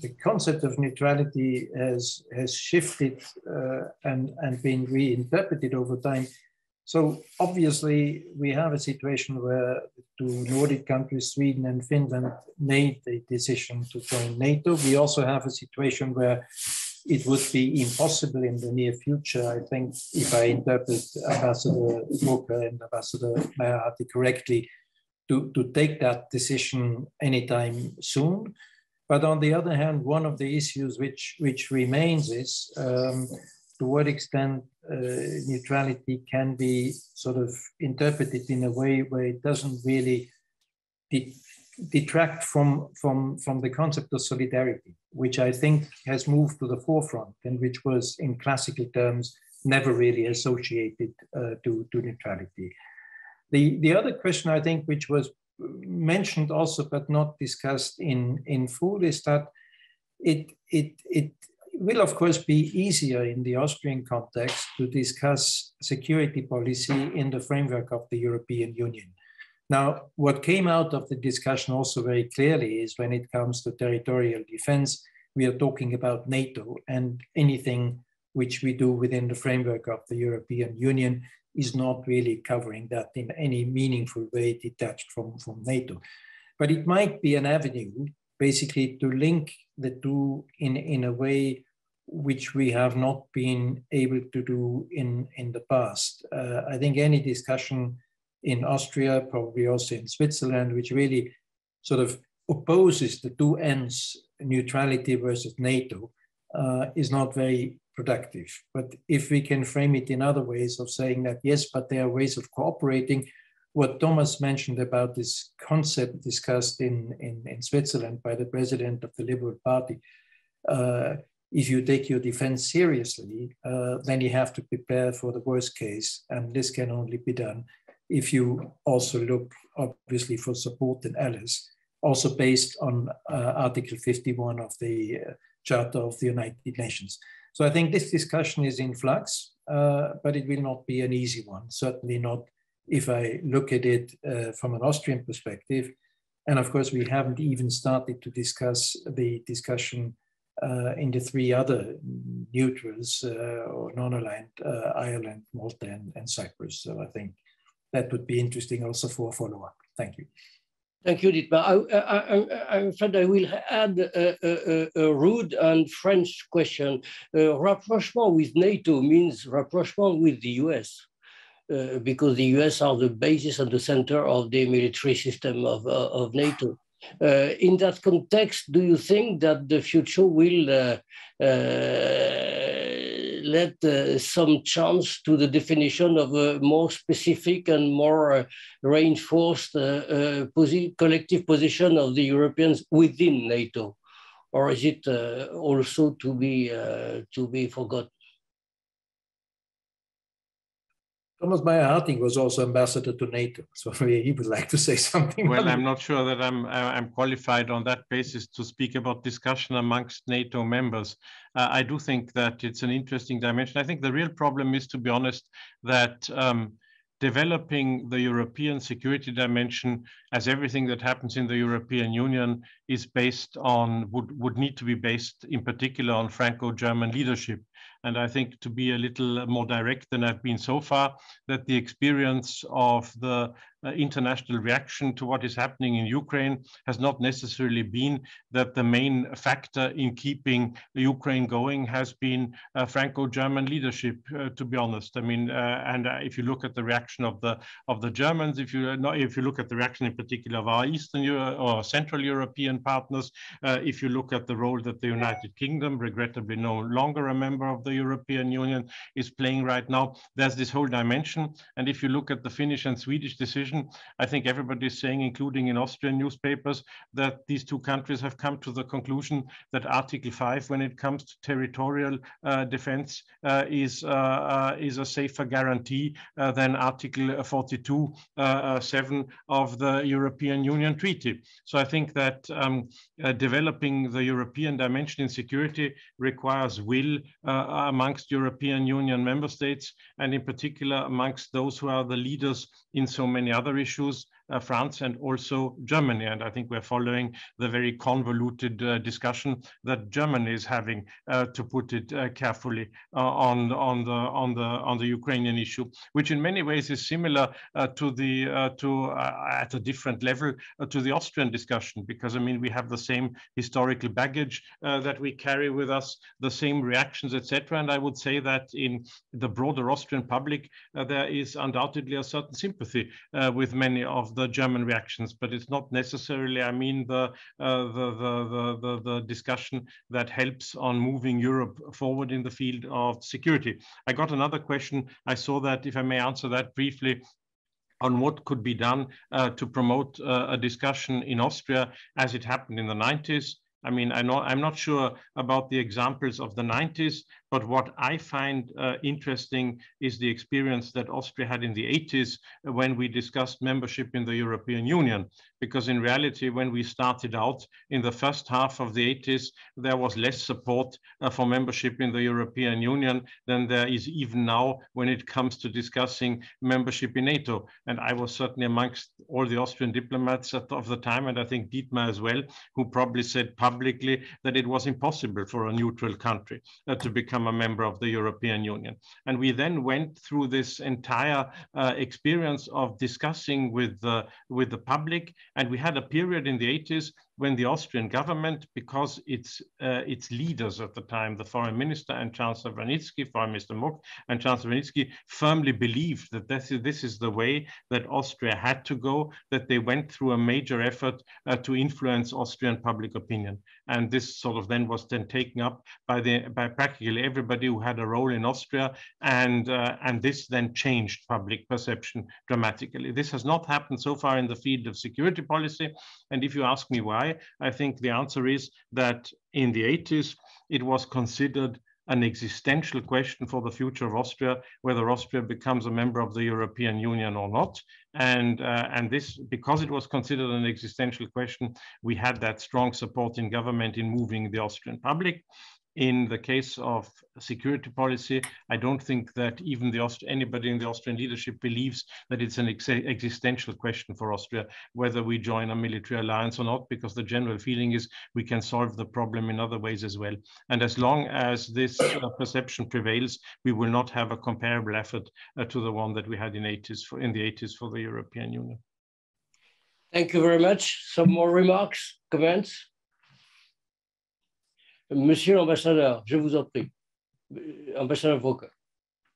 the concept of neutrality has has shifted uh, and and been reinterpreted over time. So obviously, we have a situation where two Nordic countries, Sweden and Finland, made the decision to join NATO. We also have a situation where it would be impossible in the near future, I think, if I interpret Ambassador Woker and Ambassador Mayr-Harting correctly, to, to take that decision anytime soon. But on the other hand, one of the issues which, which remains is um, to what extent uh, neutrality can be sort of interpreted in a way where it doesn't really de detract from, from, from the concept of solidarity, which I think has moved to the forefront and which was in classical terms never really associated uh, to, to neutrality. The, the other question I think which was mentioned also but not discussed in, in full is that it, it, it will of course be easier in the Austrian context to discuss security policy in the framework of the European Union. Now, what came out of the discussion also very clearly is when it comes to territorial defense, we are talking about NATO and anything which we do within the framework of the European Union is not really covering that in any meaningful way detached from, from NATO. But it might be an avenue basically to link the two in, in a way which we have not been able to do in, in the past. Uh, I think any discussion in Austria, probably also in Switzerland, which really sort of opposes the two ends, neutrality versus NATO, uh, is not very productive. But if we can frame it in other ways of saying that, yes, but there are ways of cooperating, what Thomas mentioned about this concept discussed in, in, in Switzerland by the president of the Liberal Party, uh, if you take your defense seriously, uh, then you have to prepare for the worst case. And this can only be done if you also look, obviously, for support and allies, also based on uh, Article 51 of the uh, Charter of the United Nations. So I think this discussion is in flux, uh, but it will not be an easy one. Certainly not if I look at it uh, from an Austrian perspective. And of course, we haven't even started to discuss the discussion uh, in the three other neutrals uh, or non-aligned, uh, Ireland, Malta, and, and Cyprus. So I think that would be interesting also for a follow-up. Thank you. Thank you, Dietmar. I, I, I, am afraid I will add a, a, a rude and French question. Uh, rapprochement with NATO means rapprochement with the US, uh, because the US are the basis and the center of the military system of, uh, of NATO. Uh, in that context, do you think that the future will uh, uh, let uh, some chance to the definition of a more specific and more uh, reinforced uh, uh posi collective position of the Europeans within NATO, or is it uh, also to be to be forgotten? Thomas Mayr-Harting was also ambassador to NATO, so he would like to say something. Well, I'm not sure that I'm I'm qualified on that basis to speak about discussion amongst NATO members. Uh, I do think that it's an interesting dimension. I think the real problem is, to be honest, that um, developing the European security dimension as everything that happens in the European Union is based on, would, would need to be based in particular on Franco-German leadership. And I think to be a little more direct than I've been so far, that the experience of the international reaction to what is happening in Ukraine has not necessarily been that the main factor in keeping Ukraine going has been uh, Franco-German leadership. Uh, to be honest, I mean, uh, and uh, if you look at the reaction of the of the Germans, if you if you look at the reaction in particular of our Eastern Euro or Central European partners. Uh, if you look at the role that the United Kingdom, regrettably no longer a member of the European Union, is playing right now, there's this whole dimension. And if you look at the Finnish and Swedish decision, I think everybody is saying, including in Austrian newspapers, that these two countries have come to the conclusion that Article 5, when it comes to territorial uh, defense, uh, is, uh, uh, is a safer guarantee than Article 42, 7 of the European Union Treaty. So I think that um, developing the European dimension in security requires will amongst European Union member states, and in particular amongst those who are the leaders in so many other issues uh, France and also Germany. And I think we're following the very convoluted uh, discussion that Germany is having, uh, to put it uh, carefully, uh, on on the on the on the Ukrainian issue, which in many ways is similar uh, to the to at a different level to the Austrian discussion, because I mean we have the same historical baggage that we carry with us, the same reactions, etc. And I would say that in the broader Austrian public, there is undoubtedly a certain sympathy with many of the German reactions, but it's not necessarily, I mean, the, uh, the, the, the, the, discussion that helps on moving Europe forward in the field of security. I got another question. I saw that, if I may answer that briefly, on what could be done uh, to promote uh, a discussion in Austria as it happened in the 90s. I mean, I know, I'm not sure about the examples of the 90s, but what I find uh, interesting is the experience that Austria had in the 80s when we discussed membership in the European Union. Because in reality, when we started out in the first half of the 80s, there was less support uh, for membership in the European Union than there is even now when it comes to discussing membership in NATO. And I was certainly amongst all the Austrian diplomats of the time, and I think Dietmar as well, who probably said publicly that it was impossible for a neutral country uh, to become become a member of the European Union. And we then went through this entire uh, experience of discussing with the, with the public. And we had a period in the 80s when the Austrian government, because its uh, its leaders at the time, the foreign minister and Chancellor Vranitzky, Foreign Minister Mock and Chancellor Vranitzky, firmly believed that this is, this is the way that Austria had to go, that they went through a major effort uh, to influence Austrian public opinion. And this sort of then was then taken up by, the, by practically everybody who had a role in Austria. And, uh, and this then changed public perception dramatically. This has not happened so far in the field of security policy. And if you ask me why, I think the answer is that in the 80s, it was considered an existential question for the future of Austria, whether Austria becomes a member of the European Union or not. And, uh, and this, because it was considered an existential question, we had that strong support in government in moving the Austrian public in the case of security policy, I don't think that even the Aust anybody in the Austrian leadership believes that it's an ex existential question for Austria whether we join a military alliance or not, because the general feeling is we can solve the problem in other ways as well. And as long as this uh, perception prevails, we will not have a comparable effort uh, to the one that we had in 80s for in the 80s for the European Union. Thank you very much. Some more remarks, comments? Monsieur l'ambassadeur, je vous en prie. Ambassador Woker.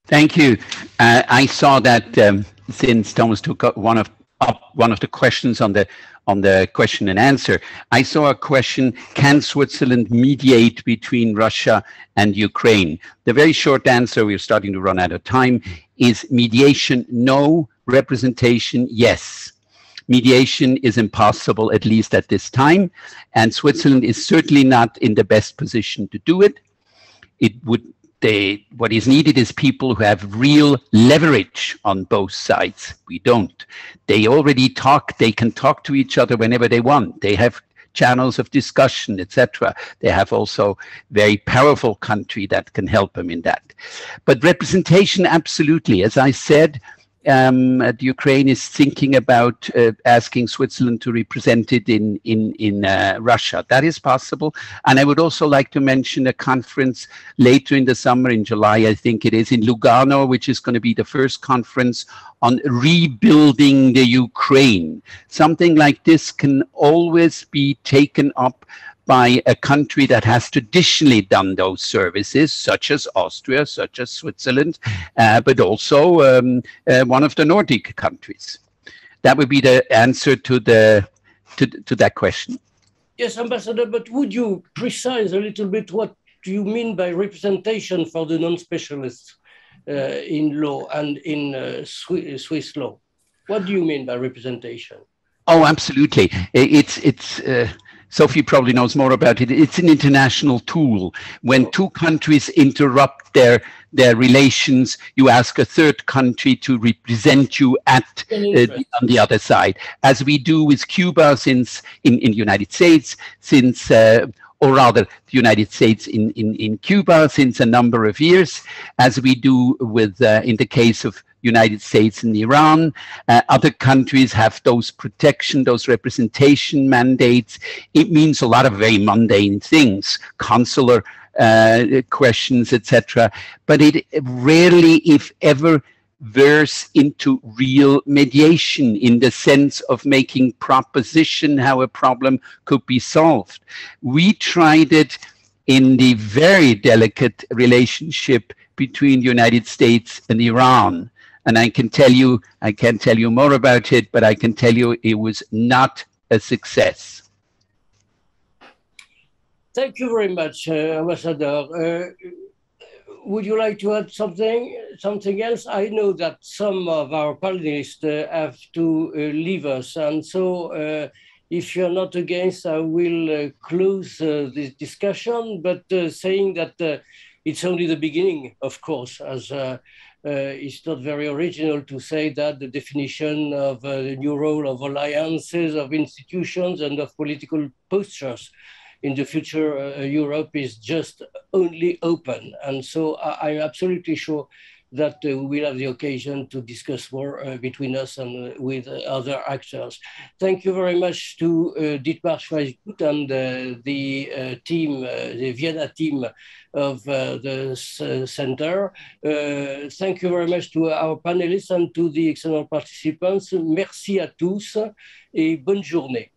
Thank you. Uh, I saw that um, since Thomas took up one of up one of the questions on the on the question and answer, I saw a question: Can Switzerland mediate between Russia and Ukraine? The very short answer, we're starting to run out of time, is mediation no, representation yes mediation is impossible, at least at this time. And Switzerland is certainly not in the best position to do it. It would they, what is needed is people who have real leverage on both sides. We don't. They already talk, they can talk to each other whenever they want. They have channels of discussion, etc. They have also very powerful country that can help them in that. But representation, absolutely. As I said, um, Ukraine is thinking about uh, asking Switzerland to represent it in in in uh, Russia. That is possible, and I would also like to mention a conference later in the summer in July, I think it is in Lugano, which is going to be the first conference on rebuilding the Ukraine. Something like this can always be taken up by a country that has traditionally done those services, such as Austria, such as Switzerland, uh, but also um, uh, one of the Nordic countries. that would be the answer to the to, to that question. Yes, Ambassador, but would you precise a little bit what you mean by representation for the non-specialists uh, in law and in uh, Swiss, Swiss law? What do you mean by representation? Oh, absolutely. It's it's uh, Sophie probably knows more about it. It's an international tool. When two countries interrupt their their relations, you ask a third country to represent you at uh, on the other side, as we do with Cuba since in in the United States since. Uh, or rather the United States in, in, in Cuba since a number of years, as we do with, uh, in the case of United States and Iran. Uh, other countries have those protection, those representation mandates. It means a lot of very mundane things, consular uh, questions, etc. But it rarely, if ever, veers into real mediation in the sense of making proposition how a problem could be solved. We tried it in the very delicate relationship between the United States and Iran. And I can tell you, I can't tell you more about it, but I can tell you it was not a success. Thank you very much, uh, Ambassador. Uh, would you like to add something, something else? I know that some of our panelists uh, have to uh, leave us, and so uh, if you're not against, I will uh, close this discussion, but saying that it's only the beginning, of course, as it's not very original to say that the definition of uh, the new role of alliances, of institutions, and of political postures in the future uh, Europe is just only open. And so I, am absolutely sure that uh, we will have the occasion to discuss more uh, between us and uh, with other actors. Thank you very much to uh, Dietmar Schweisgut and the team, the Vienna team of the center. thank you very much to our panelists and to the external participants. Merci à tous et bonne journée.